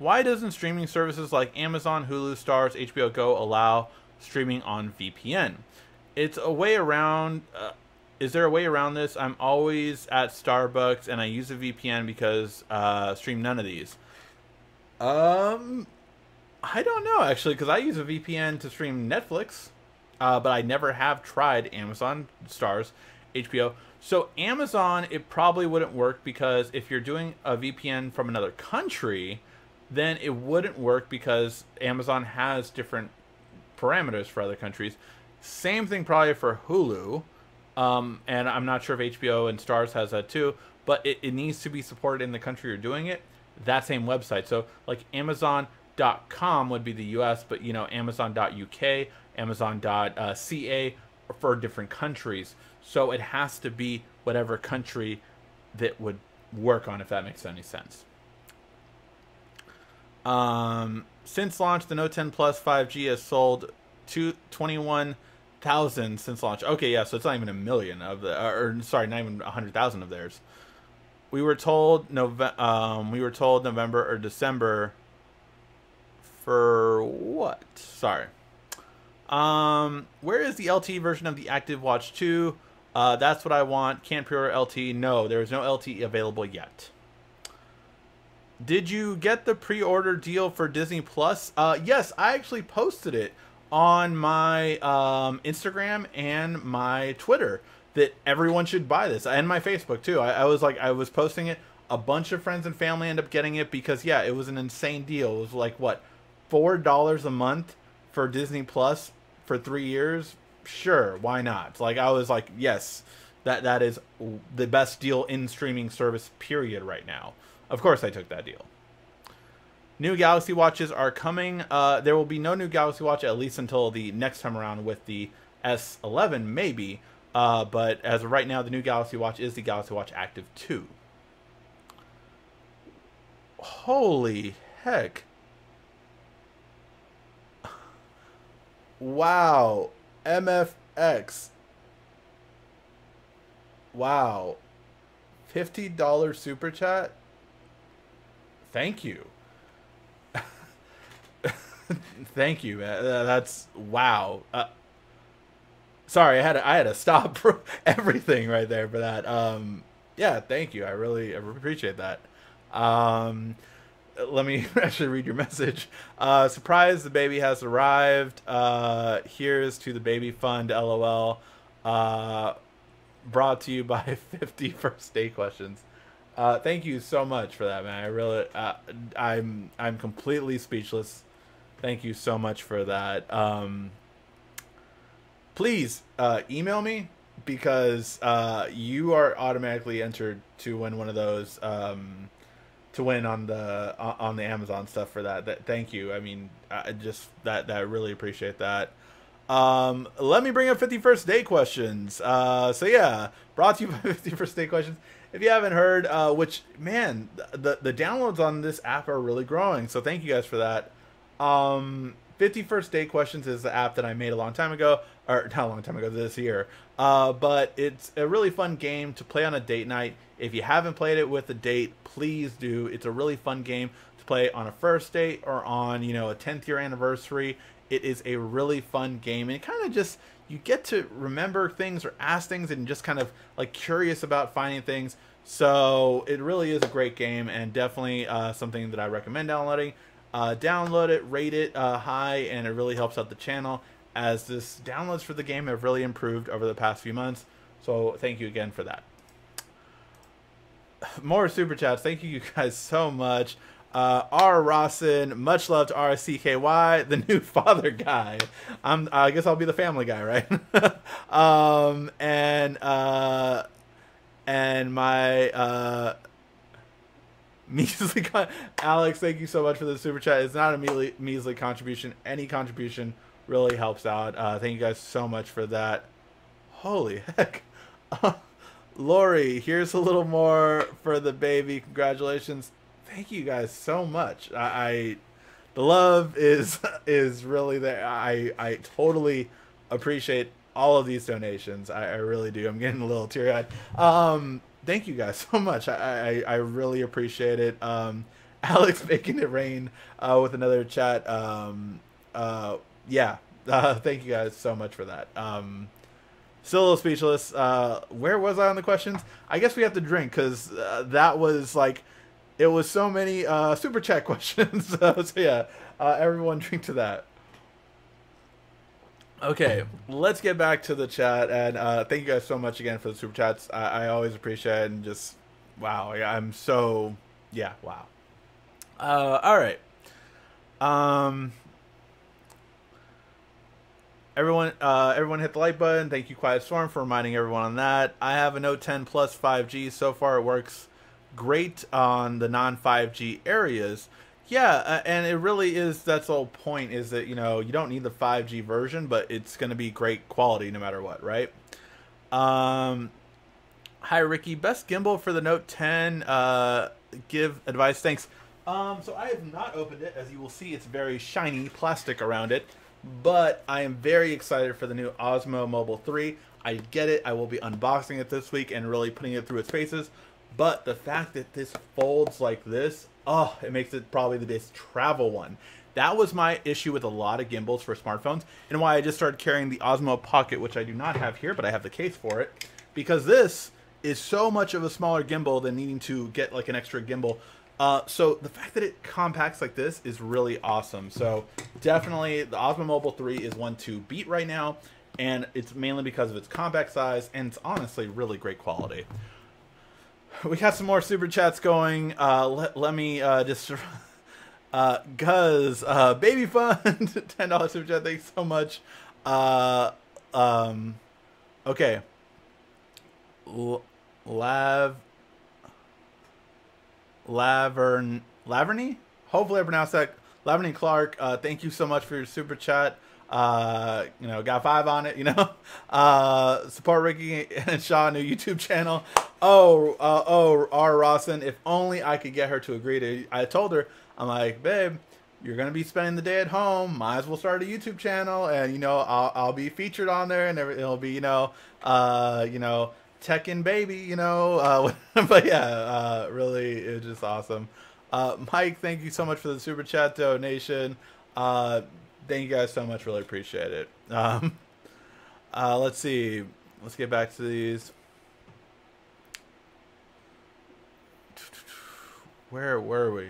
Why doesn't streaming services like Amazon, Hulu, Starz, HBO Go allow streaming on VPN? It's a way around. Uh, is there a way around this? I'm always at Starbucks and I use a VPN because uh, stream none of these. Um, I don't know actually because I use a VPN to stream Netflix, uh, but I never have tried Amazon, Starz, HBO. So Amazon, it probably wouldn't work because if you're doing a VPN from another country, then it wouldn't work because Amazon has different parameters for other countries. Same thing probably for Hulu. Um, and I'm not sure if HBO and Starz has that too, but it, it needs to be supported in the country you're doing it. That same website. So like Amazon.com would be the US, but you know, Amazon.uk, Amazon.ca for different countries. So it has to be whatever country that would work on, if that makes any sense. Um, since launch, the Note 10 Plus 5G has sold to 21 thousand since launch. Okay, yeah, so it's not even a million of the, or sorry, not even a hundred thousand of theirs. We were told November. Um, we were told November or December. For what? Sorry. Um, where is the LT version of the Active Watch 2? Uh, that's what I want. Can't pre-order LTE. No, there is no LT available yet. Did you get the pre-order deal for Disney Plus? Uh, yes, I actually posted it on my um, Instagram and my Twitter that everyone should buy this, and my Facebook too. I, I, was like, I was posting it. A bunch of friends and family end up getting it because yeah, it was an insane deal. It was like what, four dollars a month for Disney Plus for three years. Sure, why not? Like I was like, yes, that that is the best deal in streaming service period right now. Of course, I took that deal. New Galaxy Watches are coming. Uh, there will be no new Galaxy Watch at least until the next time around with the S11, maybe. Uh, but as of right now, the new Galaxy Watch is the Galaxy Watch Active 2. Holy heck. Wow. MFX. Wow. $50 super chat? Thank you. (laughs) Thank you. Uh, that's wow. Uh, sorry, I had to, I had to stop (laughs) everything right there for that. Um, yeah, thank you. I really appreciate that. Um, let me (laughs) actually read your message. Uh, surprise, the baby has arrived. Uh, here's to the baby fund. LOL. Uh, brought to you by (laughs) 50 First Date Questions. Uh, thank you so much for that, man. I really, uh, I'm, I'm completely speechless. Thank you so much for that. Um, please uh, email me because uh, you are automatically entered to win one of those um, to win on the on the Amazon stuff for that. That thank you. I mean, I just that that really appreciate that. Um, let me bring up 50 First Date Questions. Uh, so yeah, brought to you (laughs) by 50 First Date Questions. If you haven't heard, uh, which man, the the downloads on this app are really growing. So thank you guys for that. Um, 50 First Date Questions is the app that I made a long time ago, or not a long time ago, this year. Uh, but it's a really fun game to play on a date night. If you haven't played it with a date, please do. It's a really fun game to play on a first date or on you know a 10th year anniversary. It is a really fun game, and it kind of just you get to remember things or ask things, and just kind of like curious about finding things. So it really is a great game, and definitely uh, something that I recommend downloading. Uh, download it, rate it uh, high, and it really helps out the channel as this downloads for the game have really improved over the past few months. So thank you again for that. (sighs) More super chats. Thank you you guys so much. Uh, R. Rawson, much love to RCKY, the (laughs) new father guy. I'm, I guess I'll be the family guy, right? (laughs) um, and uh, and my uh, (laughs) measly con- Alex, thank you so much for the super chat. It's not a measly, measly contribution. Any contribution really helps out. Uh, thank you guys so much for that. Holy (laughs) heck. (laughs) Lori, here's a little more for the baby. Congratulations. Thank you guys so much. I, I the love is (laughs) is really there. I I totally appreciate all of these donations. I, I really do. I'm getting a little teary eyed. Um, thank you guys so much. I, I, I really appreciate it. Um, Alex making it rain uh, with another chat. Um, uh, yeah, (laughs) uh, thank you guys so much for that. Um, still a little speechless. Uh, where was I on the questions? I guess we have to drink because uh, that was like it was so many uh, super chat (laughs) questions. (laughs) so yeah, uh, everyone drink to that. Okay, let's get back to the chat, and uh, thank you guys so much again for the super chats. I, I always appreciate it, and just wow, I'm so yeah, wow. Uh, all right, um, everyone, uh, everyone hit the like button. Thank you, Quiet Storm, for reminding everyone on that. I have a Note 10 Plus 5G. So far, it works great on the non 5G areas yeah, uh, and it really is. That's the whole point. Is that you know you don't need the 5G version, but it's going to be great quality no matter what, right? Um, hi Ricky, best gimbal for the Note 10. Uh, give advice. Thanks. Um, so I have not opened it. As you will see, it's very shiny plastic around it. But I am very excited for the new Osmo Mobile 3. I get it. I will be unboxing it this week and really putting it through its paces. But the fact that this folds like this, oh, it makes it probably the best travel one. That was my issue with a lot of gimbals for smartphones, and why I just started carrying the Osmo Pocket, which I do not have here, but I have the case for it, because this is so much of a smaller gimbal than needing to get like an extra gimbal. Uh, so the fact that it compacts like this is really awesome. So definitely the Osmo Mobile 3 is one to beat right now, and it's mainly because of its compact size, and it's honestly really great quality we got some more super chats going. Uh, let, let me uh, just. (laughs) Uh, Guz, uh, Baby Fund, (laughs) $10 super chat. Thanks so much. Uh, um, okay. L- Lav. Lavern. Laverny? Hopefully I pronounced that. Laverny Clark, uh, thank you so much for your super chat. Uh, you know, got five on it. You know, (laughs) uh, support Ricky and Shaw new YouTube channel. Oh, uh, oh, R. Rawson. If only I could get her to agree to. I told her, I'm like, babe, you're gonna be spending the day at home. Might as well start a YouTube channel, and you know, I'll I'll be featured on there, and it'll be you know, uh, you know, Tech and baby, you know. Uh, (laughs) but yeah, uh, really, it's just awesome. Uh, Mike, thank you so much for the super chat donation. Uh, thank you guys so much. Really appreciate it. Um, (laughs) uh, let's see. Let's get back to these. Where were we?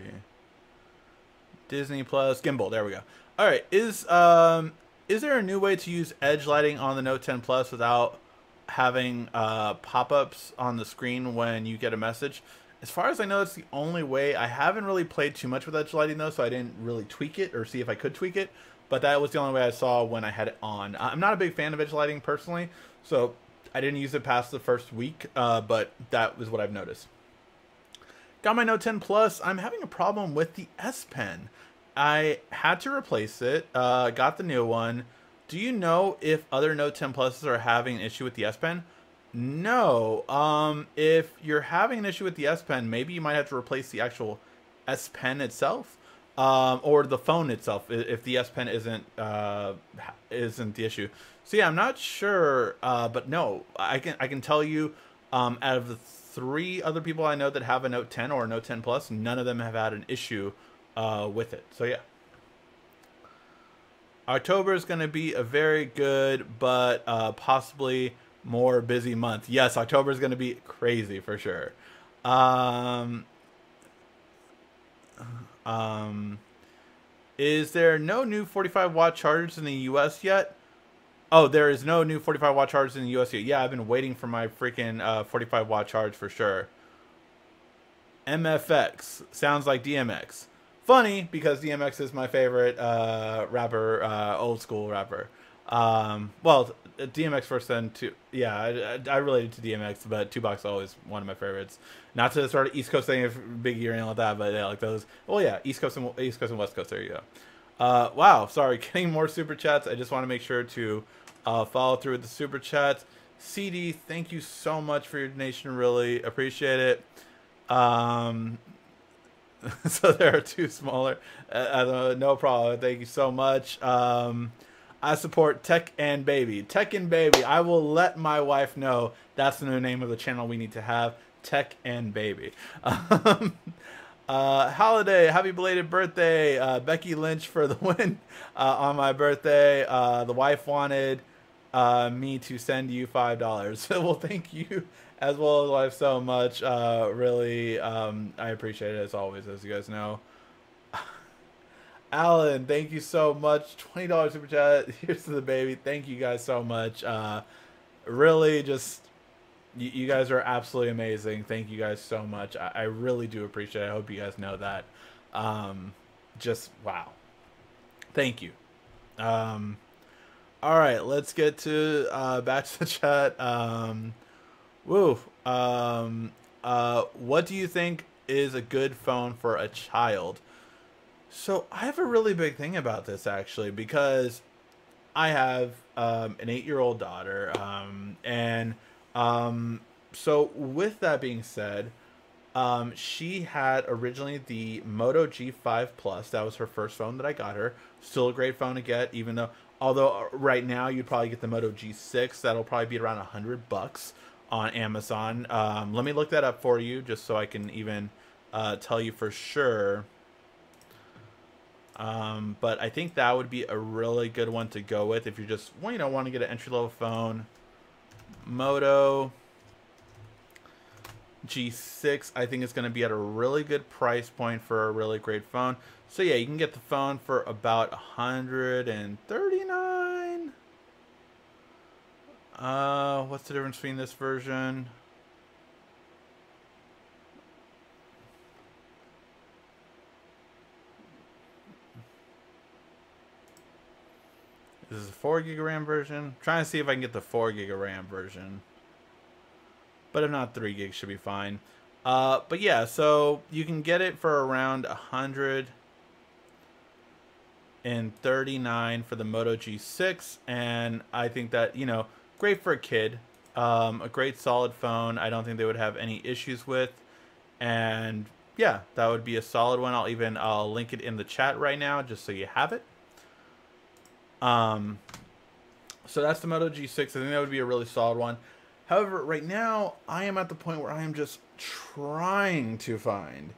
Disney Plus gimbal. There we go. All right. Is um is there a new way to use edge lighting on the Note 10 Plus without having uh, pop-ups on the screen when you get a message? As far as I know, it's the only way. I haven't really played too much with edge lighting though, so I didn't really tweak it or see if I could tweak it but that was the only way I saw when I had it on. I'm not a big fan of edge lighting personally, so I didn't use it past the first week, uh, but that was what I've noticed. Got my Note 10 Plus. I'm having a problem with the S Pen. I had to replace it. Uh, got the new one. Do you know if other Note 10 Pluses are having an issue with the S Pen? No. Um, if you're having an issue with the S Pen, maybe you might have to replace the actual S Pen itself um, or the phone itself if the S Pen isn't uh, isn't the issue. So yeah, I'm not sure, uh, but no, I can I can tell you, um, out of the three other people I know that have a Note 10 or a Note 10 Plus, none of them have had an issue uh, with it. So yeah. October is going to be a very good, but uh, possibly more busy month. Yes, October is going to be crazy for sure. Um, um, is there no new 45 watt chargers in the U.S. yet? Oh, there is no new 45 watt chargers in the U.S. yet. Yeah, I've been waiting for my freaking uh, 45 watt charge for sure. MFX sounds like DMX. Funny because DMX is my favorite uh, rapper, uh, old school rapper. Um, well, DMX first, then two. Yeah, I, I, related to DMX, but Tupac's always one of my favorites. Not to sort of East Coast thing, Biggie or anything like that, but yeah, like those. Well, yeah, East Coast and East Coast and West Coast. There you go. Uh, wow, sorry, (laughs) getting more super chats. I just want to make sure to uh, follow through with the super chats. CD, thank you so much for your donation. Really appreciate it. Um, (laughs) so there are two smaller. Uh, no problem. Thank you so much. Um, I support Tech and Baby. Tech and Baby. I will let my wife know that's the new name of the channel we need to have. Tech and Baby. (laughs) Um, uh, holiday, happy belated birthday, uh, Becky Lynch for the (laughs) win uh, on my birthday. Uh, the wife wanted uh, me to send you five dollars. well, thank you as well as life so much. Uh, really, um, I appreciate it as always, as you guys know. (laughs) Alan, thank you so much. Twenty dollars super chat. (laughs) Here's to the baby. Thank you guys so much. Uh, really, just you, you, guys are absolutely amazing. Thank you guys so much. I, I really do appreciate it. I hope you guys know that. Um, just wow. Thank you. Um, all right, let's get to uh, (laughs) to the chat. Um, woo. Um, uh, what do you think is a good phone for a child? So I have a really big thing about this actually because I have um, an eight-year-old daughter, um, and um, so with that being said, um, she had originally the Moto G5 Plus. That was her first phone that I got her. Still a great phone to get, even though Although uh, right now you'd probably get the Moto G6. That'll probably be around a hundred bucks on Amazon. Um, let me look that up for you, just so I can even uh, tell you for sure. Um, but I think that would be a really good one to go with if you just well, you know want to get an entry level phone. Moto G6, I think is going to be at a really good price point for a really great phone. So yeah, you can get the phone for about 139. Uh, what's the difference between this version? This is a 4 gig RAM version. I'm trying to see if I can get the 4 gig RAM version. But if not, 3 gigs should be fine. Uh, but yeah, so you can get it for around 100 and 39 for the Moto G6 and I think that you know great for a kid um, a great solid phone I don't think they would have any issues with and yeah that would be a solid one I'll even I'll link it in the chat right now just so you have it um so that's the Moto G6 I think that would be a really solid one however right now I am at the point where I am just trying to find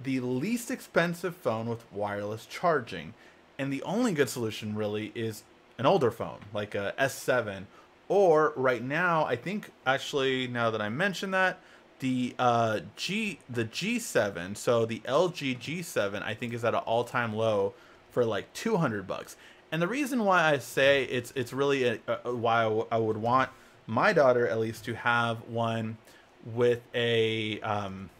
the least expensive phone with wireless charging. And the only good solution really is an older phone, like a S7. Or right now, I think actually now that I mention that, the uh, G the G7, so the LG G7, I think is at an all-time low for like 200 bucks. And the reason why I say it's it's really a, a, why I would want my daughter at least to have one with a um,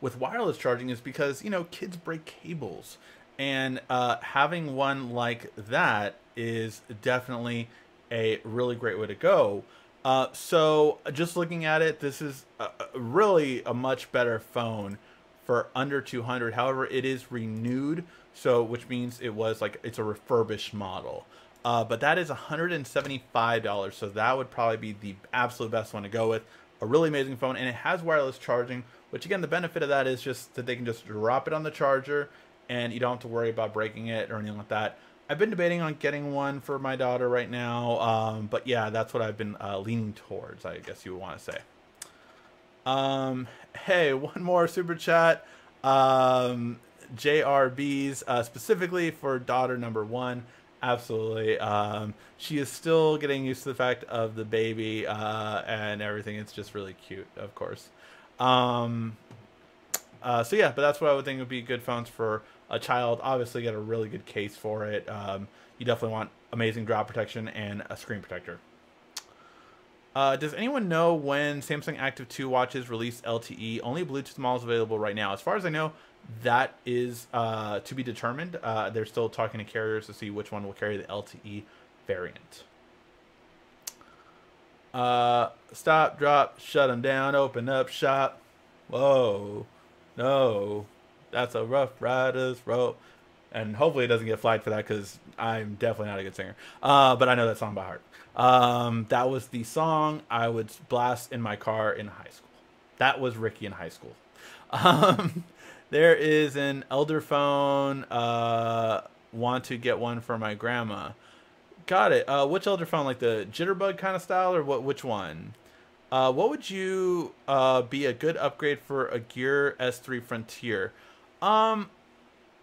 with wireless charging is because you know kids break cables and uh, having one like that is definitely a really great way to go. Uh, so just looking at it this is a, really a much better phone for under 200 however it is renewed so which means it was like it's a refurbished model. Uh, but that is $175 so that would probably be the absolute best one to go with. A really amazing phone and it has wireless charging which again, the benefit of that is just that they can just drop it on the charger and you don't have to worry about breaking it or anything like that. I've been debating on getting one for my daughter right now, um, but yeah, that's what I've been uh, leaning towards. I guess you would want to say. Um, hey, (laughs) one more super chat. Um, JRBs uh, specifically for daughter number one. Absolutely. Um, she is still getting used to the fact of the baby uh, and everything. It's just really cute, of course. Um, uh, so yeah, but that's what I would think would be good phones for a child. Obviously, get a really good case for it. Um, you definitely want amazing drop protection and a screen protector. Uh, does anyone know when Samsung Active 2 watches release LTE? Only Bluetooth models available right now. As far as I know, that is uh, to be determined. Uh, they're still talking to carriers to see which one will carry the LTE variant. Uh, stop, drop, shut them down, open up shop. Whoa, no, that's a Ruff Ryders rope. And hopefully it doesn't get flagged for that because I'm definitely not a good singer. Uh, but I know that song by heart. Um, that was the song I would blast in my car in high school. That was Ricky in high school. (laughs) Um, there is an elder phone. Uh, want to get one for my grandma. Got it. Uh, which elder phone? Like the Jitterbug kind of style, or what? Which one? Uh, what would you uh, be a good upgrade for a Gear S3 Frontier? Um,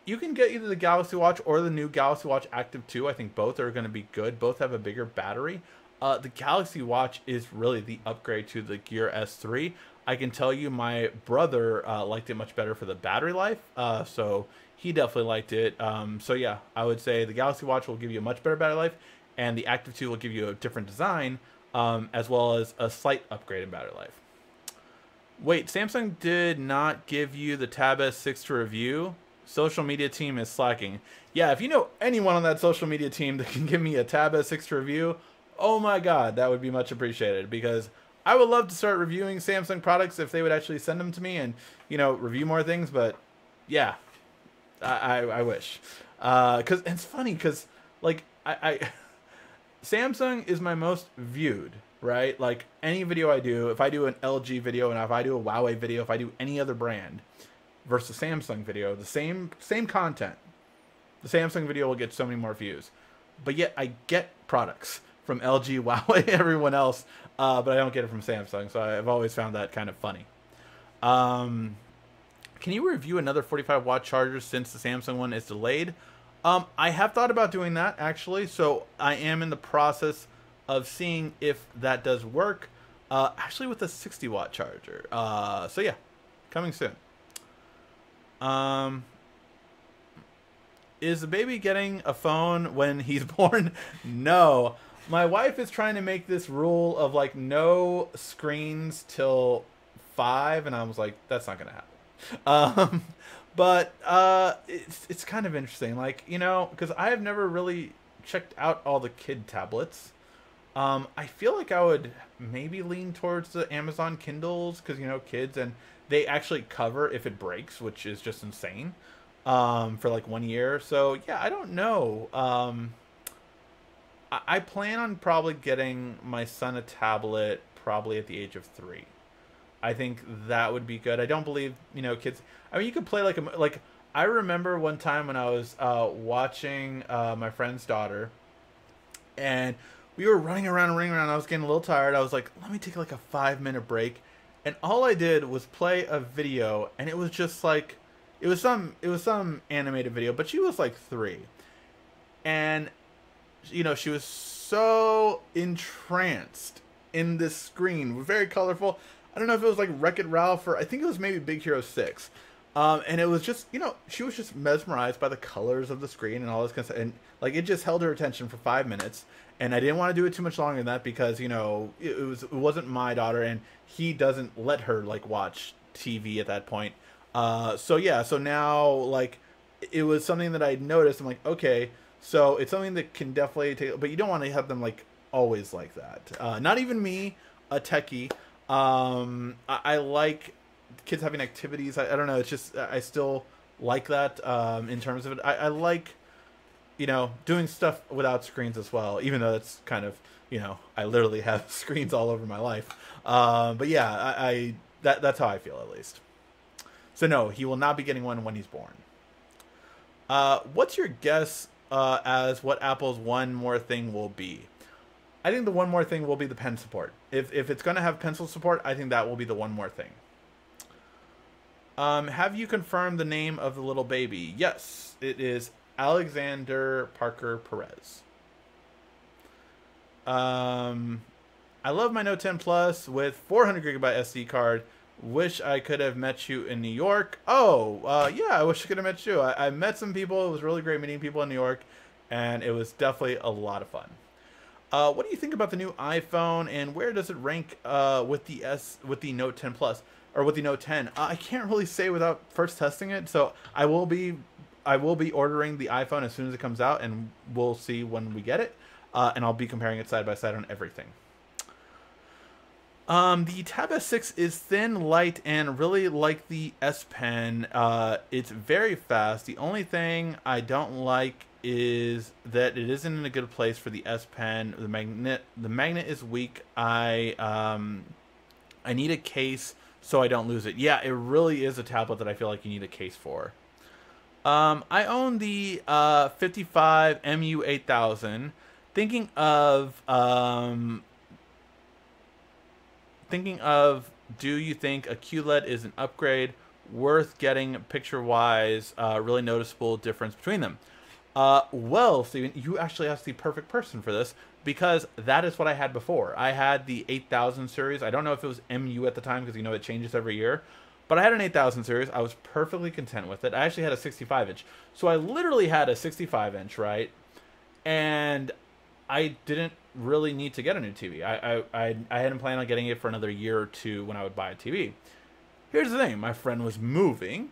you can get either the Galaxy Watch or the new Galaxy Watch Active 2. I think both are going to be good. Both have a bigger battery. Uh, the Galaxy Watch is really the upgrade to the Gear S3. I can tell you my brother uh, liked it much better for the battery life, uh, so he definitely liked it. Um, so yeah, I would say the Galaxy Watch will give you a much better battery life, and the Active 2 will give you a different design, um, as well as a slight upgrade in battery life. Wait, Samsung did not give you the Tab S6 to review? Social media team is slacking. Yeah, if you know anyone on that social media team that can give me a Tab S6 to review, oh my god, that would be much appreciated because I would love to start reviewing Samsung products if they would actually send them to me and, you know, review more things, but yeah, I, I, I wish. Because uh, it's funny because, like, I, I (laughs) Samsung is my most viewed, right? Like, any video I do, if I do an LG video and if I do a Huawei video, if I do any other brand, versus Samsung video, the same same content. The Samsung video will get so many more views, but yet I get products from LG, (laughs) Huawei, everyone else, uh, but I don't get it from Samsung. So I've always found that kind of funny. Um, can you review another 45 watt charger since the Samsung one is delayed? Um, I have thought about doing that actually, so I am in the process of seeing if that does work. Uh, actually, with a 60 watt charger. Uh, so yeah, coming soon. Um, is the baby getting a phone when he's (laughs) born? no. My wife is trying to make this rule of like no screens till five, and I was like, that's not gonna happen. (laughs) Um, but uh, it's it's kind of interesting, like you know, because I have never really checked out all the kid tablets. Um, I feel like I would maybe lean towards the Amazon Kindles because you know kids and they actually cover if it breaks, which is just insane. Um, for like one year. So yeah, I don't know. Um, I, I plan on probably getting my son a tablet probably at the age of three. I think that would be good. I don't believe you know kids. I mean, you could play like a like. I remember one time when I was uh, watching uh, my friend's daughter, and we were running around, and running around. I was getting a little tired. I was like, let me take like a five minute break and all I did was play a video, and it was just like, it was some, it was some animated video, but she was like three, and you know she was so entranced in this screen, very colorful. I don't know if it was like Wreck It Ralph or I think it was maybe Big Hero Six. Um, and it was just, you know, she was just mesmerized by the colors of the screen and all this kind of stuff. And like, it just held her attention for five minutes and I didn't want to do it too much longer than that because you know it, was it wasn't my daughter and he doesn't let her like watch TV at that point. Uh, so yeah, so now like it was something that I noticed. I'm like, okay, so it's something that can definitely take, but you don't want to have them like always like that. Uh, not even me, a techie. Um, I, I like kids having activities. I, I, don't know. It's just I still like that um, in terms of it. I, I like you know, doing stuff without screens as well, even though that's kind of, you know, I literally have (laughs) screens all over my life. Um, but yeah, I, I, that that's how I feel at least. So no, he will not be getting one when he's born. Uh, what's your guess uh, as what Apple's one more thing will be? I think the one more thing will be the pen support. If if it's going to have pencil support, I think that will be the one more thing. Um, have you confirmed the name of the little baby? Yes, it is Alexander Parker Perez. Um, I love my Note 10 Plus with 400 gigabyte SD card. Wish I could have met you in New York. Oh, uh, yeah, I wish I could have met you. I, I met some people. It was really great meeting people in New York, and it was definitely a lot of fun. Uh, what do you think about the new iPhone, and where does it rank uh, with the S with the Note 10 Plus or with the Note 10? Uh, I can't really say without first testing it, so I will be I will be ordering the iPhone as soon as it comes out, and we'll see when we get it, uh, and I'll be comparing it side by side on everything. Um, the Tab S6 is thin, light, and really like the S Pen. Uh, it's very fast. The only thing I don't like is that it isn't in a good place for the S Pen. The magnet, the magnet is weak. I um, I need a case so I don't lose it. Yeah, it really is a tablet that I feel like you need a case for. Um, I own the uh, 55 MU8000. Thinking of um, thinking of do you think a QLED is an upgrade worth getting picture wise uh, really noticeable difference between them? Uh, well Steven you actually asked the perfect person for this because that is what I had before. I had the 8000 series. I don't know if it was MU at the time because you know it changes every year but I had an 8000 series I was perfectly content with it I actually had a 65 inch so I literally had a 65 inch right and I didn't really need to get a new TV. I, I, I, I hadn't planned on getting it for another year or two when I would buy a TV. Here's the thing my friend was moving.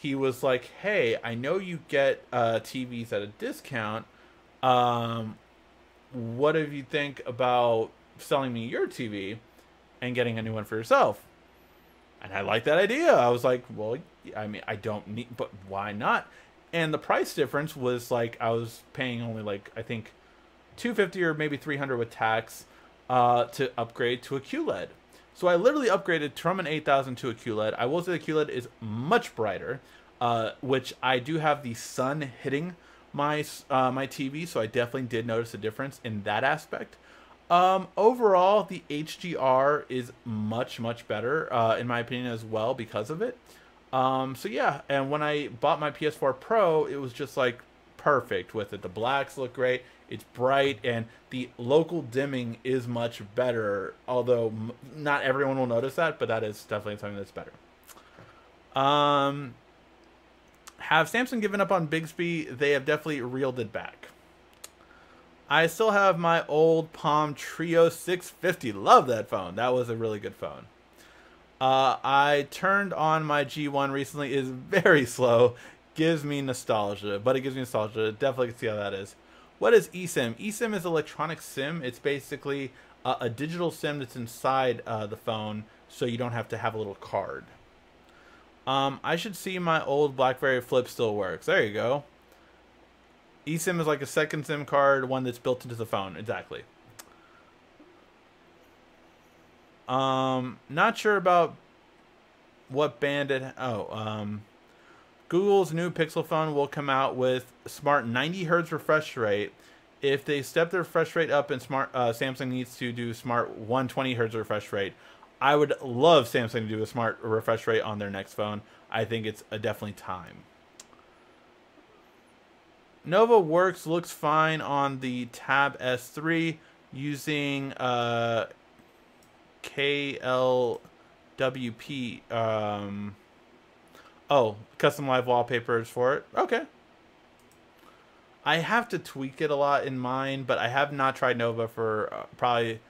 He was like, hey, I know you get uh, TVs at a discount. Um, what do you think about selling me your TV and getting a new one for yourself? And I like that idea. I was like, well, I mean, I don't need, but why not? And the price difference was like, I was paying only like, I think 250 or maybe 300 with tax uh, to upgrade to a QLED. So I literally upgraded from an 8000 to a QLED. I will say the QLED is much brighter, uh, which I do have the sun hitting my uh, my TV, so I definitely did notice a difference in that aspect. Um, overall, the HDR is much much better uh, in my opinion as well because of it. Um, so yeah, and when I bought my PS4 Pro, it was just like perfect with it. The blacks look great. It's bright, and the local dimming is much better. Although not everyone will notice that, but that is definitely something that's better. Um, have Samsung given up on Bixby? They have definitely reeled it back. I still have my old Palm Treo 650. Love that phone. That was a really good phone. Uh, I turned on my G1 recently. Is very (laughs) slow. Gives me nostalgia, but it gives me nostalgia. Definitely can see how that is. What is eSIM? eSIM is electronic SIM. It's basically a digital SIM that's inside uh, the phone, so you don't have to have a little card. Um, I should see my old BlackBerry Flip still works. There you go. eSIM is like a second SIM card, one that's built into the phone. Exactly. Um, not sure about what band it. Oh, um, Google's new Pixel phone will come out with smart 90 hertz refresh rate. If they step the refresh rate up and smart uh, Samsung needs to do smart 120 hertz refresh rate, I would love Samsung to do a smart refresh rate on their next phone. I think it's a definitely time. Nova works looks fine on the Tab S3 using uh, KLWP. Um, Oh, custom live wallpapers for it. Okay. I have to tweak it a lot in mine, but I have not tried Nova for uh, probably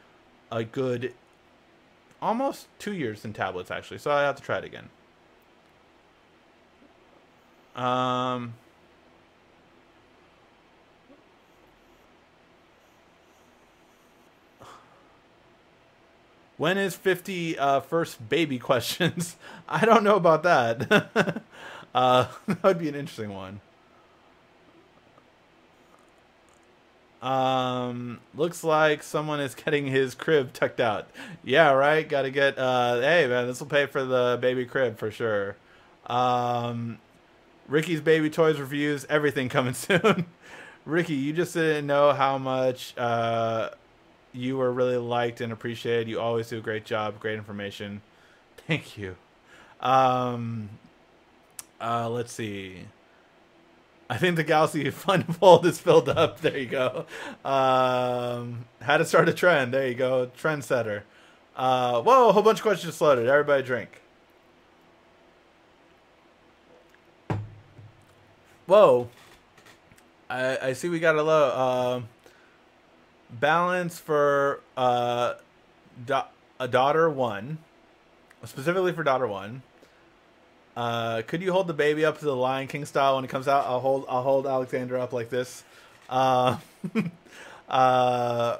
a good almost two years in tablets actually, so I have to try it again. Um. When is 50 uh, first baby questions? (laughs) I don't know about that. (laughs) uh, (laughs) that would be an interesting one. Um, looks like someone is getting his crib tucked out. Yeah, right. Got to get. Uh, hey, man, this will pay for the baby crib for sure. Um, Ricky's baby toys reviews. Everything coming soon. Ricky, you just didn't know how much. Uh, you were really liked and appreciated. You always do a great job, great information. (laughs) Thank you. Um, uh, let's see. I think the Galaxy (laughs) Fun Fold is filled up. (laughs) There you go. Um, how to start a trend. There you go. Trendsetter. Uh, whoa, a whole bunch of questions loaded. Everybody drink. Whoa. I, I see we got a low. Uh, balance for uh, a daughter one. Specifically for daughter one. Uh, could you hold the baby up to the Lion King style when it comes out? I'll hold I'll hold Alexander up like this. Uh, (laughs) uh,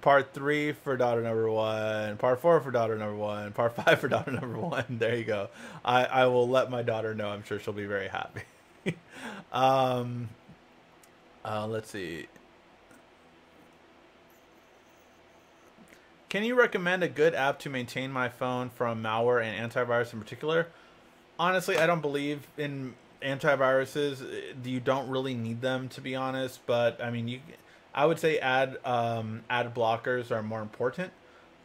part three for daughter number one. Part four for daughter number one. Part five for daughter number one. (laughs) There you go. I I will let my daughter know. I'm sure she'll be very happy. (laughs) um, uh, let's see. Can you recommend a good app to maintain my phone from malware and antivirus in particular? honestly, I don't believe in antiviruses. You don't really need them to be honest, but I mean, you, I would say ad um, ad blockers are more important.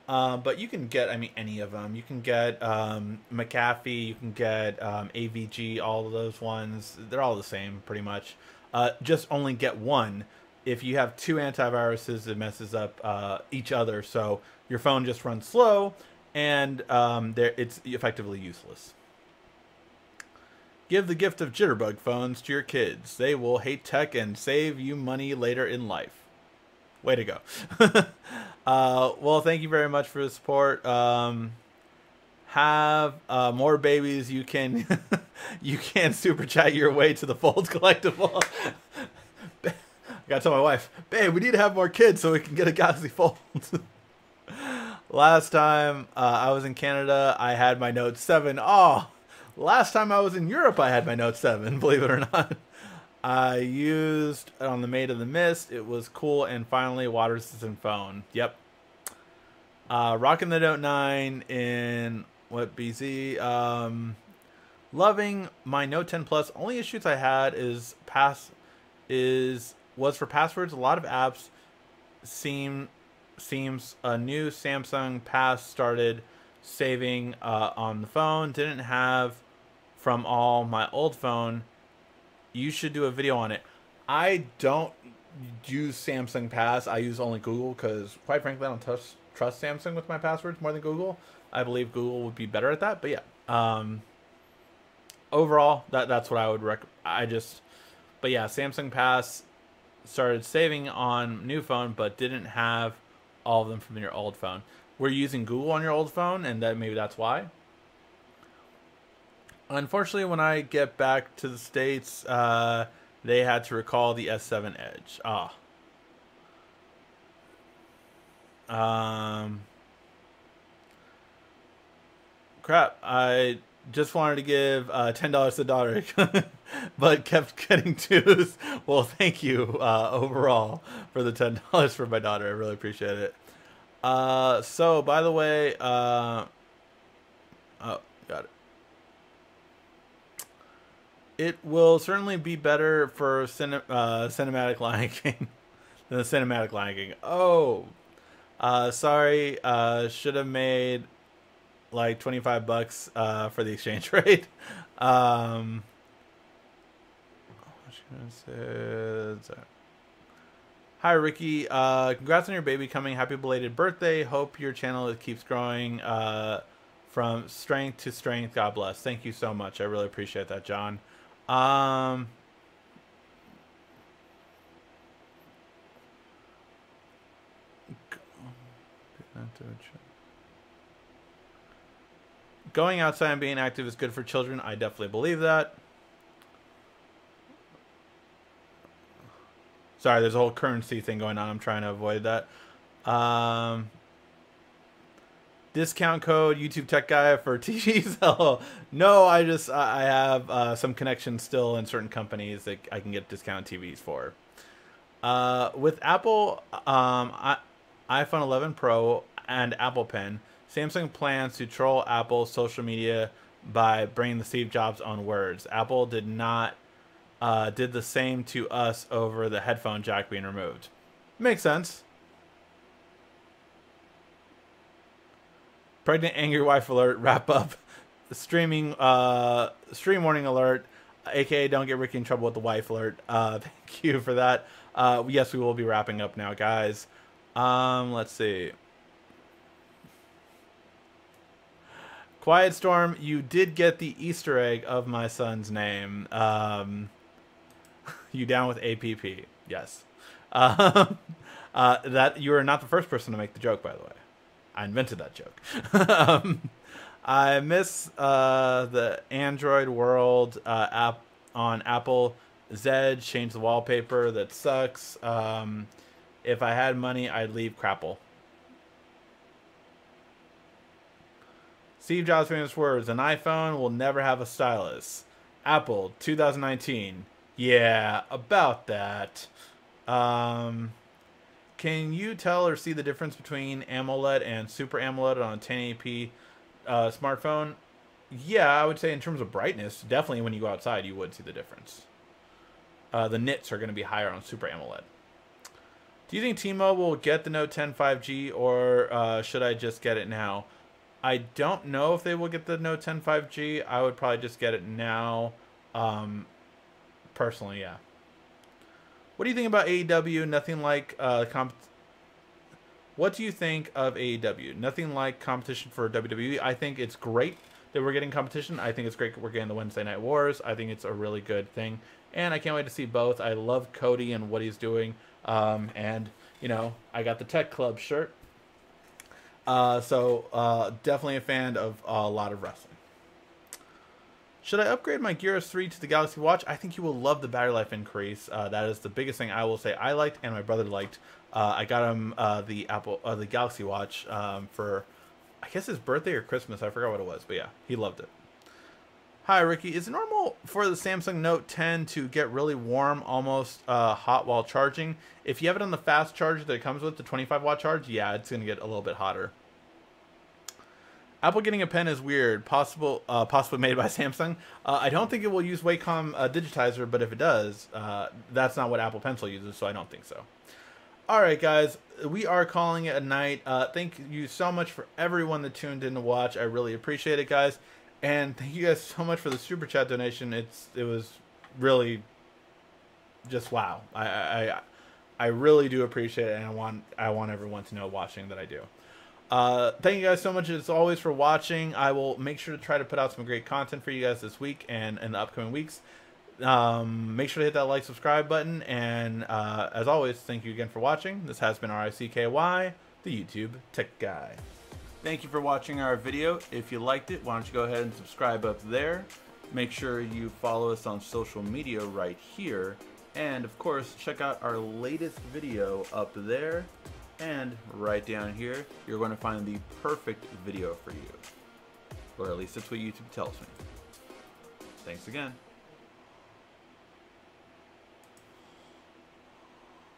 Uh, but you can get, I mean, any of them. You can get um, McAfee, you can get um, AVG, all of those ones. They're all the same, pretty much. Uh, just only get one. If you have two antiviruses, it messes up uh, each other. So your phone just runs slow, and um, it's effectively useless. Give the gift of Jitterbug phones to your kids. They will hate tech and save you money later in life. Way to go. (laughs) uh, well, thank you very much for the support. Um, have uh, more babies. You can (laughs) you can super chat your way to the Fold collectible. (laughs) I gotta tell my wife, babe, we need to have more kids so we can get a Galaxy Fold. (laughs) Last time uh, I was in Canada, I had my Note 7. Oh, Last time I was in Europe, I had my Note 7, (laughs) believe it or not. I used on the Maid of the Mist. It was cool. And finally, water resistant phone. Yep. Uh, rocking the Note 9 in what BZ. Um, loving my Note 10 Plus. Only issues I had is pass is was for passwords. A lot of apps seem seems a new Samsung Pass started saving uh, on the phone. Didn't have from all my old phone. You should do a video on it. I don't use Samsung Pass. I use only Google because, quite frankly, I don't trust, trust Samsung with my passwords more than Google. I believe Google would be better at that. But yeah, um, overall, that that's what I would recommend. I just, but yeah, Samsung Pass started saving on new phone, but didn't have all of them from your old phone were using Google on your old phone, and that maybe that's why. Unfortunately, when I get back to the states, uh, they had to recall the S7 Edge. Ah. Um. Crap! I just wanted to give uh, ten dollars to daughter, but kept (laughs) getting twos. Well, thank you uh, overall for the ten dollars for my daughter. I really appreciate it. Uh, so by the way, uh, oh, got it. It will certainly be better for cine, uh, cinematic Lion (laughs) King than the cinematic Lion King. Oh, uh, sorry. Uh, should have made like twenty five bucks uh, for the exchange (laughs) rate. um, Hi, Ricky. Uh, congrats on your baby coming. Happy belated birthday. Hope your channel keeps growing uh, from strength to strength. God bless. Thank you so much. I really appreciate that, John. Um, going outside and being active is good for children. I definitely believe that. Sorry, there's a whole currency thing going on. I'm trying to avoid that. Um, discount code YouTube Tech Guy for (laughs) TVs. oh, no, I just I have uh, some connections still in certain companies that I can get discount TVs for. Uh, with Apple, um, I, iPhone 11 Pro and Apple Pen, Samsung plans to troll Apple's social media by bringing the Steve Jobs own words. Apple did not uh, did the same to us over the headphone jack being removed. Makes sense. Pregnant angry wife alert. Wrap up. streaming uh, stream warning alert, aka don't get Ricky in trouble with the wife alert. Uh, (laughs) thank you for that. Uh, yes, we will be wrapping up now, guys. Um, let's see. Quiet Storm, you did get the Easter egg of my son's name. Um, you down with APP? Yes. Uh, (laughs) uh, that you are not the first person to make the joke, by the way. I invented that joke. (laughs) um, I miss uh, the Android world uh, app on Apple. Zed changed the wallpaper. That sucks. Um, if I had money, I'd leave Crapple. Steve Jobs' famous words: "An iPhone will never have a stylus." Apple, 2019. Yeah, about that. Um, can you tell or see the difference between AMOLED and Super AMOLED on a 1080p uh, smartphone? Yeah, I would say in terms of brightness, definitely when you go outside, you would see the difference. Uh, the nits are going to be higher on Super AMOLED. Do you think T-Mobile will get the Note 10 5G, or uh, should I just get it now? I don't know if they will get the Note 10 5G. I would probably just get it now. Um, personally, yeah. What do you think about AEW? Nothing like uh, comp. What do you think of AEW? Nothing like competition for WWE. I think it's great that we're getting competition. I think it's great we're getting the Wednesday Night Wars. I think it's a really good thing, and I can't wait to see both. I love Cody and what he's doing, um, and you know I got the Tech Club shirt, uh, so uh, definitely a fan of a lot of wrestling. Should I upgrade my Gear S3 to the Galaxy Watch? I think you will love the battery life increase. Uh, that is the biggest thing I will say I liked and my brother liked. Uh, I got him uh, the Apple, uh, the Galaxy Watch um, for, I guess his birthday or Christmas. I forgot what it was, but yeah, he loved it. Hi, Ricky. Is it normal for the Samsung Note 10 to get really warm, almost uh, hot while charging? If you have it on the fast charger that it comes with, the 25 watt charge, yeah, it's going to get a little bit hotter. Apple getting a pen is weird. Possible, uh, possibly made by (laughs) Samsung. Uh, I don't think it will use Wacom uh, digitizer, but if it does, uh, that's not what Apple Pencil uses, so I don't think so. All right, guys, we are calling it a night. Uh, thank you so much for everyone that tuned in to watch. I really appreciate it, guys, and thank you guys so much for the super chat donation. It's it was really just wow. I I I really do appreciate it, and I want I want everyone to know watching that I do. Uh, thank you guys so much as always for watching. I will make sure to try to put out some great content for you guys this week and in the upcoming weeks. Um, make sure to hit that like, subscribe button. And uh, as always, thank you again for watching. This has been R-I-C-K-Y, the YouTube Tech Guy. Thank you for watching our video. If you liked it, why don't you go ahead and subscribe up there. Make sure you follow us on social media right here. And of course, check out our latest video up there. And right down here, you're going to find the perfect video for you. Or at least that's what YouTube tells me. Thanks again.